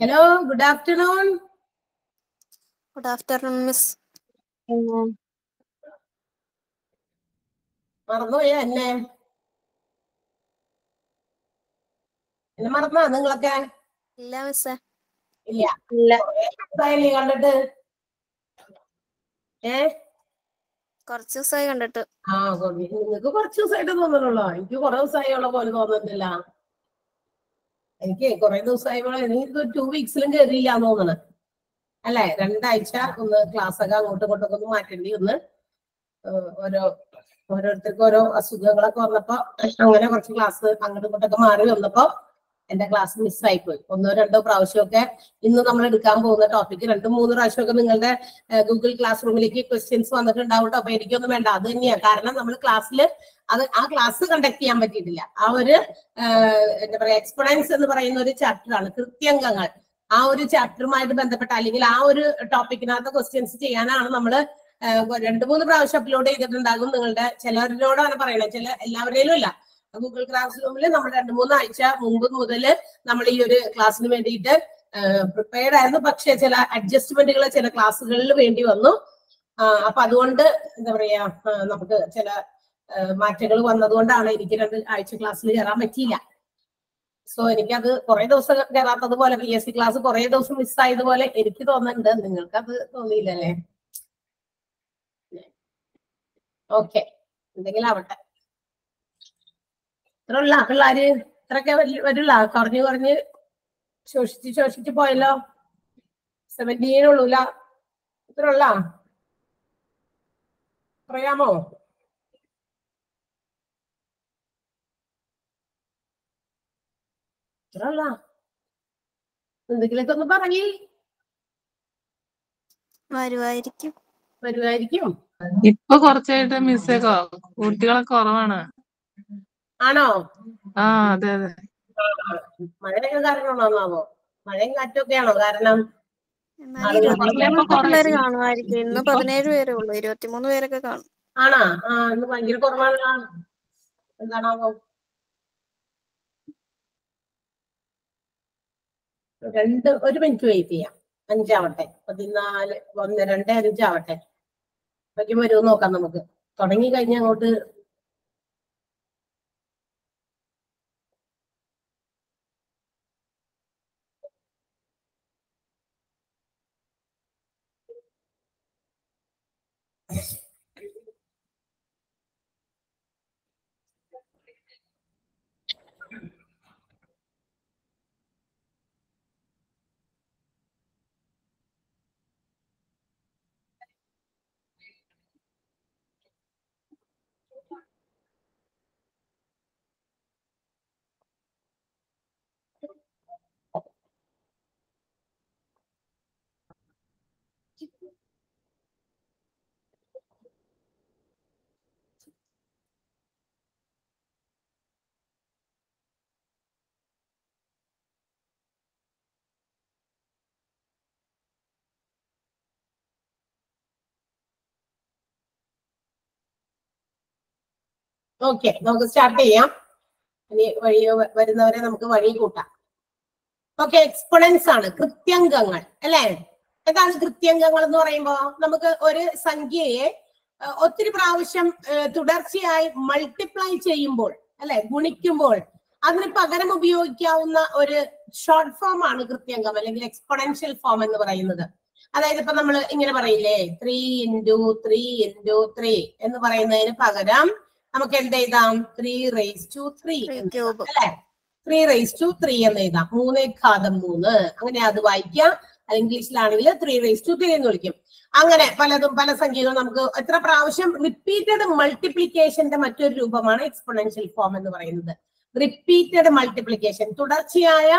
Hello good afternoon good afternoon miss മറന്നുപോയ എന്നെ? എന്നെ മറന്നോ നിങ്ങളൊക്കെ? ഇല്ല മിസ് ഇല്ല. ഇല്ല. കണ്ടിട്ട്. ഏ? കുറച്ച് ദിവസമായി കണ്ടിട്ട്. ആ നിങ്ങൾക്ക് കുറച്ച് ദിവസമായിട്ട് തോന്നുന്നുള്ളോ എനിക്ക് കുറെ ദിവസമായി ഉള്ള പോലെ തോന്നുന്നില്ല എനിക്ക് കുറെ ദിവസമായി എനിക്ക് ടു വീക്സിലും കയറിയില്ല തോന്നണ. അല്ലെ? രണ്ടാഴ്ച ഒന്ന് ക്ലാസ് ഒക്കെ അങ്ങോട്ടും ഇങ്ങോട്ടൊക്കെ ഒന്ന് മാറ്റേണ്ടി ഒന്ന് ഓരോ ഓരോരുത്തർക്കും ഓരോ അസുഖങ്ങളൊക്കെ വന്നപ്പോ അങ്ങനെ കുറച്ച് ക്ലാസ് അങ്ങോട്ടും ഇങ്ങോട്ടൊക്കെ മാറി വന്നപ്പോ എന്റെ ക്ലാസ് മിസ്സായി പോയി. ഒന്നോ രണ്ടോ പ്രാവശ്യമൊക്കെ ഇന്ന് നമ്മൾ എടുക്കാൻ പോകുന്ന ടോപ്പിക്ക് രണ്ടും മൂന്ന് പ്രാവശ്യമൊക്കെ നിങ്ങളുടെ ഗൂഗിൾ ക്ലാസ് റൂമിലേക്ക് ക്വസ്റ്റ്യൻസ് വന്നിട്ടുണ്ടാവും ട്ടോ. അപ്പൊ എനിക്കൊന്നും വേണ്ട. അത് തന്നെയാണ് കാരണം നമ്മൾ ക്ലാസ്സിൽ അത് ആ ക്ലാസ് കണ്ടക്ട് ചെയ്യാൻ പറ്റിയിട്ടില്ല. ആ ഒരു എന്താ പറയാ എക്സ്പെറിയൻസ് എന്ന് പറയുന്ന ഒരു ചാപ്റ്ററാണ് കൃത്യംഗങ്ങൾ. ആ ഒരു ചാപ്റ്ററുമായിട്ട് ബന്ധപ്പെട്ട അല്ലെങ്കിൽ ആ ഒരു ടോപ്പിക്കിനകത്ത് ക്വസ്റ്റ്യൻസ് ചെയ്യാനാണ് നമ്മൾ രണ്ട് മൂന്ന് പ്രാവശ്യം അപ്ലോഡ് ചെയ്തിട്ടുണ്ടാകും നിങ്ങളുടെ. ചിലവരോടാണ് പറയുന്നത് ചില എല്ലാവരുടെയും ഇല്ല ഗൂഗിൾ ക്ലാസ് റൂമിൽ നമ്മൾ രണ്ട് മൂന്ന് ആഴ്ച മുമ്പ് മുതൽ നമ്മൾ ഈ ഒരു ക്ലാസ്സിന് വേണ്ടിയിട്ട് പ്രിപ്പയർഡ് ആയിരുന്നു. പക്ഷേ ചില അഡ്ജസ്റ്റ്മെന്റുകൾ ചില ക്ലാസ്സുകളിൽ വേണ്ടി വന്നു. അപ്പൊ അതുകൊണ്ട് എന്താ പറയാ നമുക്ക് ചില മാറ്റങ്ങൾ വന്നതുകൊണ്ടാണ് എനിക്ക് രണ്ട് ആഴ്ച ക്ലാസ്സിൽ കയറാൻ പറ്റിയില്ല. സോ എനിക്കത് കുറെ ദിവസം കയറാത്തത് പോലെ പി എസ് സി ക്ലാസ് കുറെ ദിവസം മിസ്സായതുപോലെ എനിക്ക് തോന്നുന്നുണ്ട്. നിങ്ങൾക്ക് അത് തോന്നിയില്ലല്ലേ? ഓക്കെ എന്തെങ്കിലും ആവട്ടെ. ഇത്ര ഉള്ള പിള്ളേര് ഇത്രയൊക്കെ വരില്ല കുറഞ്ഞ് കുറഞ്ഞ് ശോഷിച്ച് ശോഷിച്ച് പോയല്ലോ? സെവന്റീൻ ഉള്ളൂല. ഇത്ര ഉള്ള പറയാമോ? ഇത്ര ഉള്ള എന്തെങ്കിലുമൊക്കെ ഒന്ന് പറയേ. വരുവായിരിക്കും. വരുവായിരിക്കും. ഇപ്പൊ കുറച്ചായിട്ട് മിസ്സേക്കോ കുട്ടികളെ കുറവാണ്. ആണോ? ആ അതെ അതെ. മഴയൊക്കെ കാരണമാണോ? മഴയും കാറ്റൊക്കെയാണോ കാരണം എന്നാൽ ആളുകൾ ഇരുപത്തിമൂന്ന് കുറേ പിള്ളേര് കാണുമായിരിക്കും. ഇന്ന് പതിനേഴ് പേരേ ഉള്ളൂ. ഇരുപത്തിമൂന്ന് പേരൊക്കെ കാണും. ആണാ? ആ ഇന്ന് ഭയങ്കര കുറവാണ്. എന്താണാവോ? രണ്ട് ഒരു മിനിറ്റ് വെയിറ്റ് ചെയ്യാം. അഞ്ചാവട്ടെ. പതിനാല് ഒന്ന് രണ്ട് അഞ്ചാവട്ടെ. അപ്പോഴേക്കും വരുമോ നോക്കാം നമുക്ക്. തുടങ്ങി കഴിഞ്ഞ അങ്ങോട്ട് ഓക്കെ നമുക്ക് സ്റ്റാർട്ട് ചെയ്യാം. ഇനി വഴി വരുന്നവരെ നമുക്ക് വഴി കൂട്ടാം. ഓക്കെ എക്സ്പൊണൻസ് ആണ് കൃത്യംഗങ്ങൾ അല്ലെ? എന്താണ് കൃത്യംഗങ്ങൾ എന്ന് പറയുമ്പോ നമുക്ക് ഒരു സംഖ്യയെ ഒത്തിരി പ്രാവശ്യം തുടർച്ചയായി മൾട്ടിപ്ലൈ ചെയ്യുമ്പോൾ അല്ലെ? ഗുണിക്കുമ്പോൾ അതിന് പകരം ഉപയോഗിക്കാവുന്ന ഒരു ഷോർട്ട് ഫോം ആണ് കൃത്യംഗം അല്ലെങ്കിൽ എക്സ്പൊണൻഷ്യൽ ഫോം എന്ന് പറയുന്നത്. അതായത് ഇപ്പൊ നമ്മൾ ഇങ്ങനെ പറയില്ലേ three into three into three എന്ന് പറയുന്നതിന് പകരം നമുക്ക് എന്ത് എഴുതാം? ത്രീ റേസ് ടു ത്രീ അല്ലെ? ത്രീ റേസ് ടു ത്രീ എന്ന് എഴുതാം. മൂന്നേ ഘാതം മൂന്ന്. അങ്ങനെ അത് വായിക്കാം. ഇംഗ്ലീഷിലാണെങ്കിൽ ത്രീ റേസ് ടു ത്രീ എന്ന് വിളിക്കും. അങ്ങനെ പലതും പല സംഖ്യകളും നമുക്ക് എത്ര പ്രാവശ്യം റിപ്പീറ്റഡ് മൾട്ടിപ്ലിക്കേഷന്റെ മറ്റൊരു രൂപമാണ് എക്സ്പൊണൻഷ്യൽ ഫോം എന്ന് പറയുന്നത്. റിപ്പീറ്റഡ് മൾട്ടിപ്ലിക്കേഷൻ തുടർച്ചയായ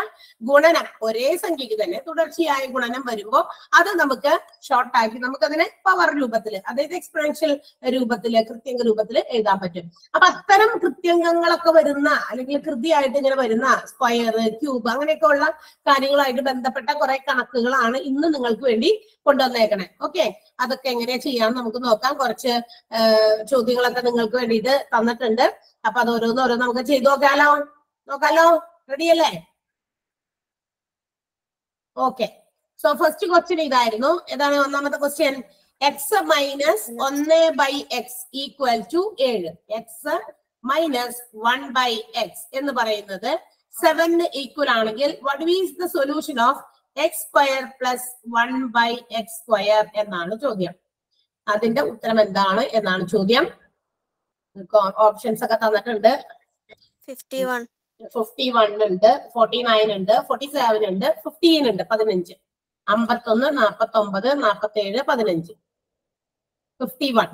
ഗുണനം ഒരേ സംഖ്യക്ക് തന്നെ തുടർച്ചയായ ഗുണനം വരുമ്പോൾ അത് നമുക്ക് ഷോർട്ട് ആക്കി നമുക്കതിനെ പവർ രൂപത്തിൽ അതായത് എക്സ്പെൻഷ്യൽ രൂപത്തിൽ കൃത്യങ്ക രൂപത്തിൽ എഴുതാൻ പറ്റും. അപ്പൊ അത്തരം കൃത്യങ്കങ്ങളൊക്കെ വരുന്ന അല്ലെങ്കിൽ കൃതിയായിട്ട് ഇങ്ങനെ വരുന്ന സ്ക്വയർ ക്യൂബ് അങ്ങനെയൊക്കെ ഉള്ള കാര്യങ്ങളായിട്ട് ബന്ധപ്പെട്ട കുറെ കണക്കുകളാണ് ഇന്ന് നിങ്ങൾക്ക് വേണ്ടി കൊണ്ടുവന്നേക്കണേ. ഓക്കെ അതൊക്കെ എങ്ങനെയാ ചെയ്യാന്ന് നമുക്ക് നോക്കാം. കുറച്ച് ചോദ്യങ്ങളൊക്കെ നിങ്ങൾക്ക് വേണ്ടിയിട്ട് തന്നിട്ടുണ്ട്. അപ്പൊ അത് ഓരോന്ന് ഓരോന്ന് നമുക്ക് ചെയ്തു നോക്കാലോ. നോക്കാലോ? റെഡി അല്ലേ? ഓക്കെ സോ ഫസ്റ്റ് ക്വസ്റ്റ്യൻ ഇതായിരുന്നു. ഏതാണ് ഒന്നാമത്തെ ക്വസ്റ്റ്യൻ എക്സ് മൈനസ് ഒന്ന് ബൈ എക്സ് ഈക്വൽ ടു ഏഴ്. X minus one by X എന്ന് പറയുന്നത് സെവന് ഈക്വൽ ആണെങ്കിൽ what is the solution of X square plus one by X square എന്നാണ് ചോദ്യം. അതിന്റെ ഉത്തരം എന്താണ് എന്നാണ് ചോദ്യം. ഓപ്ഷൻസ് ഒക്കെ തന്നിട്ടുണ്ട്. ഫിഫ്റ്റി വൺ ഫിഫ്റ്റി വൺ ഉണ്ട് ഫോർട്ടി നയൻ ഉണ്ട് ഫോർട്ടി സെവൻ ഉണ്ട് ഫിഫ്റ്റീൻ ഉണ്ട് പതിനഞ്ച്. അമ്പത്തൊന്ന് നാപ്പത്തി ഒമ്പത് നാപ്പത്തി ഏഴ് പതിനഞ്ച്. ഫിഫ്റ്റി വൺ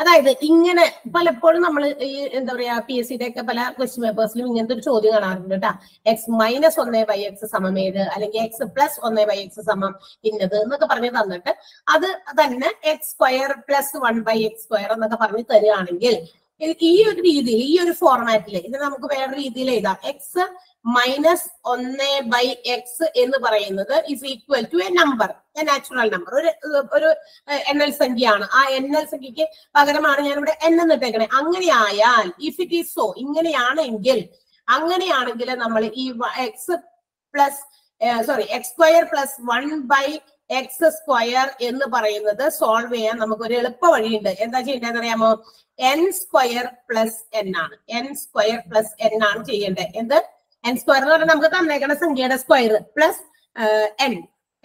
അതായത് ഇങ്ങനെ പലപ്പോഴും നമ്മൾ ഈ എന്താ പറയാ പി എസ് സിയുടെ ഒക്കെ പല ക്വസ്റ്റ്യൻ പേപ്പേഴ്സിലും ഇങ്ങനത്തെ ഒരു ചോദ്യം കാണാറുണ്ട് കേട്ടോ. എക്സ് മൈനസ് ഒന്നേ ബൈ എക്സ് സമം ഏഴ് അല്ലെങ്കിൽ എക്സ് പ്ലസ് ഒന്നേ ബൈ എക്സ് സമം ഇന്നത് എന്നൊക്കെ പറഞ്ഞ് തന്നിട്ട് അത് തന്നെ X square plus one by X square എന്നൊക്കെ പറഞ്ഞ് തരികയാണെങ്കിൽ ഈ- ഈ ഒരു രീതിയിൽ ഈ ഒരു ഫോർമാറ്റിൽ ഇത് നമുക്ക് വേറെ രീതിയിൽ എഴുതാം. എക്സ് മൈനസ് ഒന്ന് ബൈ എക്സ് എന്ന് പറയുന്നത് is equal to a number a natural number ഒരു ഒരു എൻ എൽ സംഖ്യയാണ്. ആ എൻ എൽ സംഖ്യക്ക് പകരമാണ് ഞാൻ ഇവിടെ എൻ എന്ന് ഇട്ടേക്കണേ. അങ്ങനെയായാൽ ഇഫ് ഇറ്റ് ഈസ് സോ ഇങ്ങനെയാണെങ്കിൽ അങ്ങനെയാണെങ്കിൽ നമ്മൾ ഈ X plus sorry X square plus one by X square എന്ന് പറയുന്നത് സോൾവ് ചെയ്യാൻ നമുക്ക് ഒരു എളുപ്പ വഴിയുണ്ട്. എന്താ ചെയ്യേണ്ടതെന്ന് അറിയാമോ എൻ സ്ക്വയർ പ്ലസ് എൻ ആണ്. എൻ സ്ക്വയർ പ്ലസ് എൻ ആണ് ചെയ്യേണ്ടത്. എന്ത്? എൻ സ്ക്വയർ എന്ന് പറഞ്ഞാൽ നമുക്ക് തന്നേക്കണ സംഖ്യയുടെ സ്ക്വയർ പ്ലസ് എൻ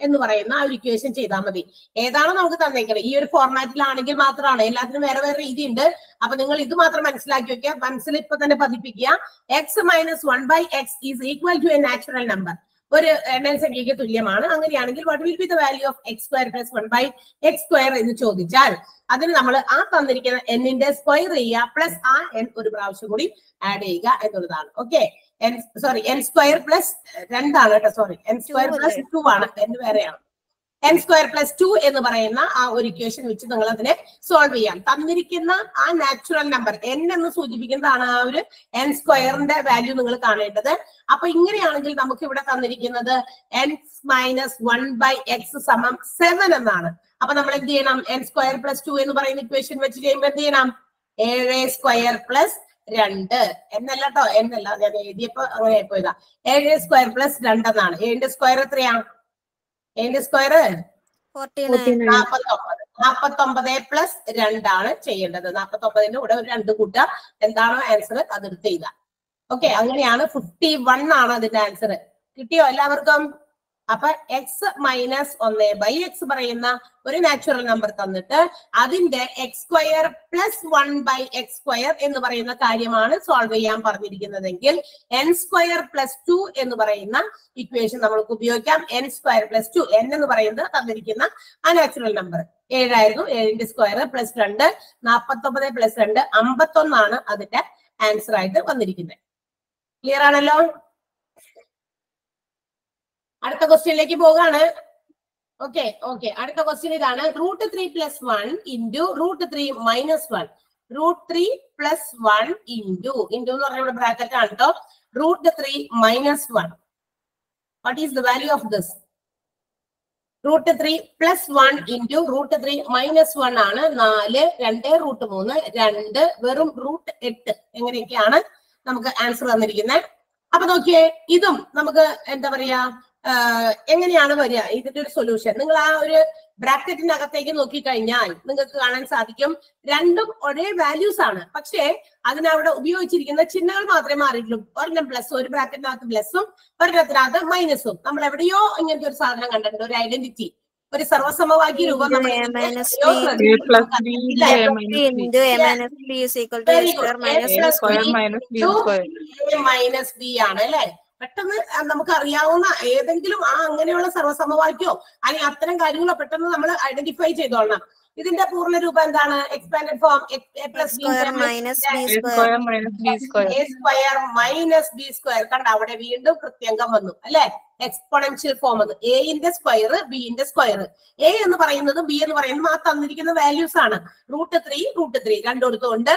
എന്ന് പറയുന്ന ആ ഒരു ഇക്വേഷൻ ചെയ്താൽ മതി. ഏതാണോ നമുക്ക് തന്നേക്കണം? ഈ ഒരു ഫോർമാറ്റിലാണെങ്കിൽ മാത്രമാണ്. എല്ലാത്തിനും വേറെ വേറെ രീതി ഉണ്ട് അപ്പൊ നിങ്ങൾ ഇത് മാത്രം മനസ്സിലാക്കി വെക്കുക. മനസ്സിൽ ഇപ്പൊ തന്നെ പതിപ്പിക്കുക. X minus one by x is equal to a natural number ഒരു എണ്ണൽ സംഖ്യയ്ക്ക് തുല്യമാണ്. അങ്ങനെയാണെങ്കിൽ what will be the value of x square plus one by x square എന്ന് ചോദിച്ചാൽ അതിന് നമ്മൾ ആ തന്നിരിക്കുന്ന എന്നിന്റെ സ്ക്വയർ ചെയ്യുക പ്ലസ് ആ എൻ ഒരു പ്രാവശ്യം കൂടി ആഡ് ചെയ്യുക എന്നുള്ളതാണ്. Okay n sorry n square plus രണ്ടാണ് കേട്ടോ sorry n square plus? Two ആണ് എൻ വേറെയാണ്. എൻ സ്ക്വയർ പ്ലസ് ടു എന്ന് പറയുന്ന ആ ഒരു ഇക്വേഷൻ വെച്ച് നിങ്ങൾ അതിനെ സോൾവ് ചെയ്യാം. തന്നിരിക്കുന്ന ആ നാച്ചുറൽ നമ്പർ എൻ എന്ന് സൂചിപ്പിക്കുന്നതാണ് ആ ഒരു എൻ സ്ക്വയറിന്റെ വാല്യൂ നിങ്ങൾ കാണേണ്ടത്. അപ്പൊ ഇങ്ങനെയാണെങ്കിൽ നമുക്ക് ഇവിടെ തന്നിരിക്കുന്നത് n minus one by x സമം സെവൻ എന്നാണ്. അപ്പൊ നമ്മൾ എന്ത് ചെയ്യണം? എൻ സ്ക്വയർ പ്ലസ് ടു എന്ന് പറയുന്ന ഇക്വേഷൻ വെച്ച് ചെയ്യുമ്പോൾ എന്ത് ചെയ്യണം? ഏഴ് സ്ക്വയർ പ്ലസ് രണ്ട്. എന്നല്ല. കേട്ടോ എന്നല്ല ഞാൻ എഴുതിയപ്പോ അങ്ങനെ പോയതാ. ഏഴ് സ്ക്വയർ പ്ലസ് രണ്ടെന്നാണ് ഏഴിന്റെ സ്ക്വയർ എത്രയാണ് ഏഴിന്റെ സ്ക്വയർ? നാപ്പത്തൊമ്പത്. നാപ്പത്തൊമ്പത് പ്ലസ് രണ്ടാണ് ചെയ്യേണ്ടത്. നാപ്പത്തൊമ്പതിന്റെ കൂടെ ഒരു രണ്ട് കൂട്ട എന്താണോ ആൻസർ അതെടുത്ത് ചെയ്ത ഓക്കെ അങ്ങനെയാണ് ഫിഫ്റ്റി വൺ ആണ് അതിന്റെ ആൻസർ കിട്ടിയോ എല്ലാവർക്കും? അപ്പൊ എക്സ് മൈനസ് ഒന്ന് ബൈ എക്സ് പറയുന്ന ഒരു നാച്ചുറൽ നമ്പർ തന്നിട്ട് അതിന്റെ x square plus one by x square എന്ന് പറയുന്ന കാര്യമാണ് സോൾവ് ചെയ്യാൻ പറഞ്ഞിരിക്കുന്നതെങ്കിൽ എൻ സ്ക്വയർ പ്ലസ് ടു എന്ന് പറയുന്ന ഇക്വേഷൻ നമ്മൾക്ക് ഉപയോഗിക്കാം. N square plus two n എന്ന് പറയുന്നത് തന്നിരിക്കുന്ന ആ നാച്ചുറൽ നമ്പർ ഏഴായിരുന്നു. ഏഴിന്റെ സ്ക്വയർ പ്ലസ് രണ്ട് നാപ്പത്തൊമ്പത് പ്ലസ് രണ്ട് അമ്പത്തൊന്നാണ് അതിന്റെ ആൻസർ ആയിട്ട് വന്നിരിക്കുന്നത്. ക്ലിയർ ആണല്ലോ? അടുത്ത ക്വസ്റ്റ്യനിലേക്ക് പോകാണ്. ഓക്കെ ഓക്കെ അടുത്ത ക്വസ്റ്റ്യൻ ഇതാണ്. Root three plus one into root three minus one root three plus one into into എന്ന് പറഞ്ഞ ബ്രാക്കറ്റ് ആണ് കേട്ടോ root three minus one what is the value of this root three plus one into root three minus one ആണ്. നാല് രണ്ട് root മൂന്ന് രണ്ട് വെറും റൂട്ട് എട്ട്. എങ്ങനെയൊക്കെയാണ് നമുക്ക് ആൻസർ തന്നിരിക്കുന്നത് അപ്പൊ നോക്കിയേ ഇതും നമുക്ക് എന്താ പറയാ എങ്ങനെയാണ് വരിക? ഇതിന്റെ ഒരു സൊല്യൂഷൻ നിങ്ങൾ ആ ഒരു ബ്രാക്കറ്റിന്റെ ബ്രാക്കറ്റിനകത്തേക്ക് നോക്കിക്കഴിഞ്ഞാൽ നിങ്ങൾക്ക് കാണാൻ സാധിക്കും. രണ്ടും ഒരേ വാല്യൂസ് ആണ്. പക്ഷേ അതിനവിടെ ഉപയോഗിച്ചിരിക്കുന്ന ചിഹ്നങ്ങൾ മാത്രമേ മാറിയിട്ടുള്ളൂ. ഒരെണ്ണം പ്ലസ് ഒരു ബ്രാക്കറ്റിനകത്ത് പ്ലസും ഒരെണ്ണത്തിനകത്ത് മൈനസും നമ്മൾ എവിടെയോ ഇങ്ങനത്തെ ഒരു സാധനം കണ്ടിട്ടുണ്ട്. ഒരു ഐഡന്റിറ്റി ഒരു സർവസമവാക്യ രൂപം മൈനസ് ബി ആണ് അല്ലെ? പെട്ടെന്ന് നമുക്ക് അറിയാവുന്ന ഏതെങ്കിലും ആ അങ്ങനെയുള്ള സർവസമവാക്യോ അല്ലെങ്കിൽ അത്തരം കാര്യങ്ങളോ പെട്ടെന്ന് നമ്മൾ ഐഡന്റിഫൈ ചെയ്തോളണം. ഇതിന്റെ പൂർണ രൂപം എന്താണ്? Expanded form a plus. A square minus b square കണ്ട? അവിടെ വീണ്ടും കൃത്യംഗം വന്നു. അല്ലെ? എക്സ്പോണൻഷ്യൽ ഫോം അത്. എന്റെ സ്ക്വയർ ബിന്റെ സ്ക്വയർ എ എന്ന് പറയുന്നത് ബി എന്ന് പറയുന്നത് ആ തന്നിരിക്കുന്ന വാല്യൂസ് ആണ്. റൂട്ട് ത്രീ റൂട്ട് ത്രീ രണ്ടിടത്തുകൊണ്ട്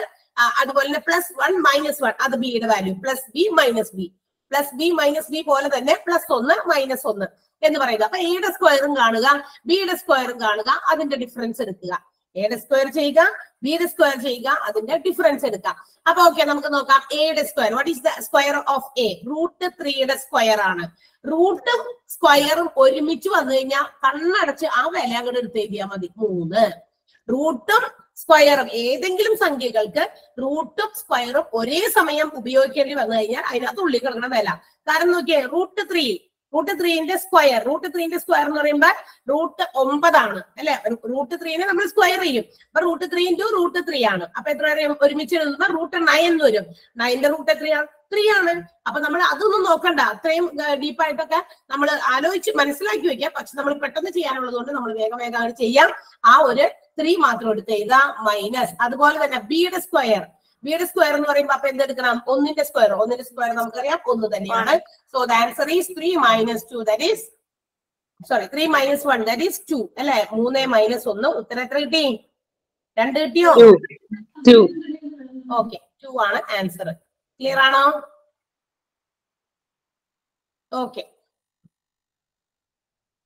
അതുപോലെ തന്നെ പ്ലസ് വൺ മൈനസ് വൺ അത് ബിയുടെ value plus b minus b plus b minus b പോലെ തന്നെ പ്ലസ് ഒന്ന് മൈനസ് ഒന്ന് എന്ന് പറയുക. അപ്പൊ എയുടെ സ്ക്വയറും കാണുക ബിയുടെ സ്ക്വയറും കാണുക അതിന്റെ ഡിഫറൻസ് എടുക്കുക. എയുടെ സ്ക്വയർ ചെയ്യുക ബിയുടെ സ്ക്വയർ ചെയ്യുക അതിന്റെ ഡിഫറൻസ് എടുക്കുക. അപ്പൊ ഓക്കെ നമുക്ക് നോക്കാം. എയുടെ square what is the square of a root ത്രീയുടെ സ്ക്വയർ ആണ്. റൂട്ടും സ്ക്വയറും ഒരുമിച്ച് വന്നു കഴിഞ്ഞാൽ കണ്ണടച്ച് ആ വില അങ്ങോട്ട് എടുത്ത് എഴുതിയാൽ മതി. മൂന്ന്. റൂട്ടും സ്ക്വയറും ഏതെങ്കിലും സംഖ്യകൾക്ക് റൂട്ടും സ്ക്വയറും ഒരേ സമയം ഉപയോഗിക്കേണ്ടി വന്നു കഴിഞ്ഞാൽ അതിനകത്ത് ഉള്ളിൽ കിടക്കുന്ന വില. കാരണം നോക്കിയേ റൂട്ട് ത്രീ റൂട്ട് ത്രീന്റെ സ്ക്വയർ റൂട്ട് ത്രീന്റെ സ്ക്വയർ എന്ന് പറയുമ്പോൾ റൂട്ട് ഒമ്പതാണ്. അല്ലെ? റൂട്ട് ത്രീനെ നമ്മൾ സ്ക്വയർ ചെയ്യും. അപ്പൊ root three into root three ആണ്. അപ്പൊ എത്ര വരും ഒരുമിച്ച് എഴുതുമ്പോൾ റൂട്ട് നയൻ എന്ന് വരും. നയന്റെ റൂട്ട് എത്രയാണ് ത്രീ ആണ്. അപ്പൊ നമ്മൾ അതൊന്നും നോക്കണ്ട. അത്രയും ഡീപ്പായിട്ടൊക്കെ നമ്മൾ ആലോചിച്ച് മനസ്സിലാക്കി വെക്കാം. പക്ഷെ നമ്മൾ പെട്ടെന്ന് ചെയ്യാനുള്ളത് കൊണ്ട് നമ്മൾ വേഗം വേഗം ചെയ്യാം. ആ ഒരു ത്രീ മാത്രം എടുത്ത് എഴുതാം. മൈനസ് അതുപോലെ തന്നെ ബിയുടെ സ്ക്വയർ ബിയുടെ സ്ക്വയർ എന്ന് പറയുമ്പോൾ അപ്പൊ എന്തെടുക്കണം? ഒന്നിന്റെ സ്ക്വയർ ഒന്നിന്റെ സ്ക്വയർ നമുക്കറിയാം. ഒന്ന് തന്നെയാണ്. So the answer is three minus two that is sorry three minus one that is two അല്ലെ? മൂന്ന് മൈനസ് ഒന്ന്. ഉത്തരം എത്ര കിട്ടി? രണ്ട് കിട്ടിയോ. ഓക്കെ ടു ആണ് ആൻസർ ക്ലിയർ ആണോ? ഓക്കെ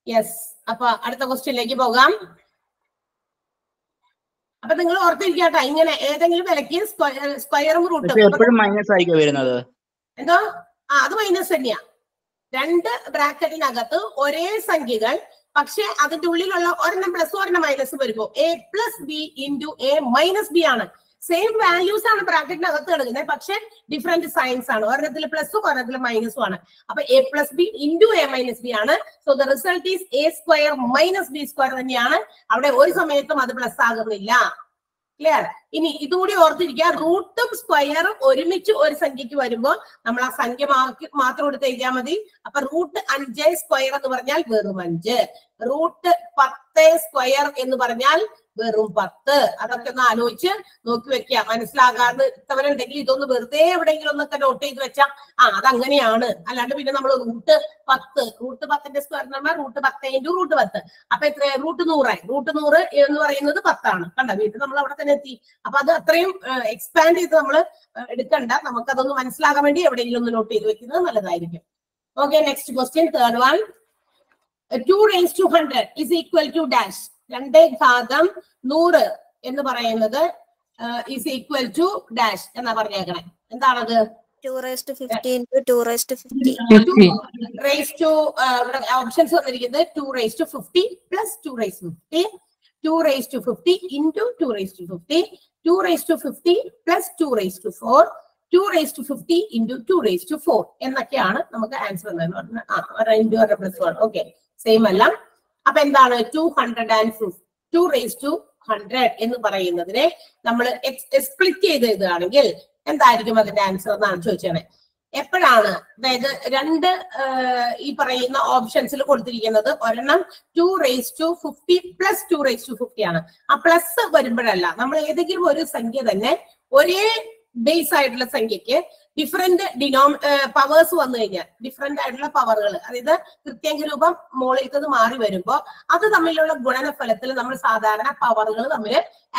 യെസ് അപ്പൊ അടുത്ത ക്വസ്റ്റ്യനിലേക്ക് പോകാം. അപ്പൊ നിങ്ങൾ ഓർത്തിരിക്കാട്ടോ ഇങ്ങനെ ഏതെങ്കിലും വിലക്ക് സ്ക്വയറും റൂട്ടും എപ്പോഴും മൈനസ് ആയിരിക്കും വരുന്നത്. എന്തോ? ആ അത് മൈനസ് തന്നെയാ. രണ്ട് ബ്രാക്കറ്റിനകത്ത് ഒരേ സംഖ്യകൾ പക്ഷെ അതിന്റെ ഉള്ളിലുള്ള ഒരെണ്ണം പ്ലസ് ഒരെണ്ണം മൈനസ് വരുമ്പോ a plus b into a minus b ആണ്. സെയിം വാല്യൂസ് ആണ് ബ്രാക്കറ്റിനകത്ത് കിടക്കുന്നത്. പക്ഷെ ഡിഫറെന്റ് സയൻസ് ആണ്. ഒരെണ്ണത്തിൽ പ്ലസും ഒരെണ്ണത്തിൽ മൈനസും ആണ്. അപ്പൊ a plus b into a minus b ആണ്. So the result is a square minus b square തന്നെയാണ്. അവിടെ ഒരു സമയത്തും അത് പ്ലസ് ആകുന്നില്ല. ക്ലിയർ ഇനി ഇതുകൂടി ഓർത്തിരിക്കുക. റൂട്ടും സ്ക്വയറും ഒരുമിച്ച് ഒരു സംഖ്യക്ക് വരുമ്പോൾ നമ്മൾ ആ സംഖ്യ മാത്രം എടുത്ത് എഴുതിയാൽ മതി. അപ്പൊ റൂട്ട് അഞ്ച് സ്ക്വയർ എന്ന് പറഞ്ഞാൽ വെറും അഞ്ച്. റൂട്ട് പത്ത് സ്ക്വയർ എന്ന് പറഞ്ഞാൽ വെറും പത്ത്. അതൊക്കെ ഒന്ന് ആലോചിച്ച് നോക്കി വെക്കുക. മനസ്സിലാകാതെ ഇത്തവരുണ്ടെങ്കിൽ ഇതൊന്ന് വെറുതെ എവിടെയെങ്കിലും ഒന്നൊക്കെ നോട്ട് ചെയ്ത് വെച്ചാ ആ അതങ്ങനെയാണ്. അല്ലാണ്ട് പിന്നെ നമ്മൾ റൂട്ട് പത്ത് റൂട്ട് പത്തിന്റെ സ്ക്വയർ എന്ന് റൂട്ട് പത്ത് ഇന്റു റൂട്ട് പത്ത്. അപ്പൊ എത്ര റൂട്ട് നൂറായി. റൂട്ട് നൂറ് എന്ന് പറയുന്നത് പത്താണ്. കണ്ട? വീട്ടിൽ നമ്മൾ അവിടെ തന്നെ എത്തി. അപ്പൊ അത് അത്രയും എക്സ്പാൻഡ് ചെയ്ത് നമ്മൾ എടുക്കണ്ട. നമുക്കതൊന്ന് മനസ്സിലാകാൻ വേണ്ടി എവിടെയെങ്കിലും ഒന്ന് നോട്ട് ചെയ്ത് വെക്കുന്നത് നല്ലതായിരിക്കും. Okay next question third one two raise to hundred is equal to dash രണ്ടേ ഘാതം നൂറ് എന്ന് പറയുന്നത് ഈസ് ഈക്വൽ ടു ഡാഷ് എന്നാ പറഞ്ഞേക്കണേ എന്താണത് ഓപ്ഷൻസ് വന്നിരിക്കുന്നത് two raise to fifty plus two raise fifty two raise to fifty into two raise to fifty two raise to fifty plus two raise to four two raise to fifty into two raise to four എന്നൊക്കെയാണ് നമുക്ക് answer into plus one okay same അല്ല അപ്പൊ എന്താണ് two hundred and fifty two raise to hundred എന്ന് പറയുന്നതിനെ നമ്മൾ split ചെയ്ത് എഴുതുകയാണെങ്കിൽ എന്തായിരിക്കും അതിന്റെ ആൻസർ എന്നാണ് ചോദിച്ചത്. എപ്പോഴാണ്? അതായത് രണ്ട് ഈ പറയുന്ന ഓപ്ഷൻസിൽ കൊടുത്തിരിക്കുന്നത് ഒരെണ്ണം two raise to fifty plus two raise to fifty ആണ്. ആ പ്ലസ് വരുമ്പോഴല്ല നമ്മൾ ഏതെങ്കിലും ഒരു സംഖ്യ തന്നെ ഒരേ ബേസ് ആയിട്ടുള്ള സംഖ്യക്ക് ഡിഫറെന്റ് ഡിനോം പവേഴ്സ് വന്നു കഴിഞ്ഞാൽ ഡിഫറെന്റ് ആയിട്ടുള്ള പവറുകൾ അതായത് കൃത്യങ്ക രൂപം മുകളിലത്തത് മാറി വരുമ്പോൾ അത് തമ്മിലുള്ള ഗുണനഫലത്തിൽ നമ്മൾ സാധാരണ പവറുകൾ തമ്മിൽ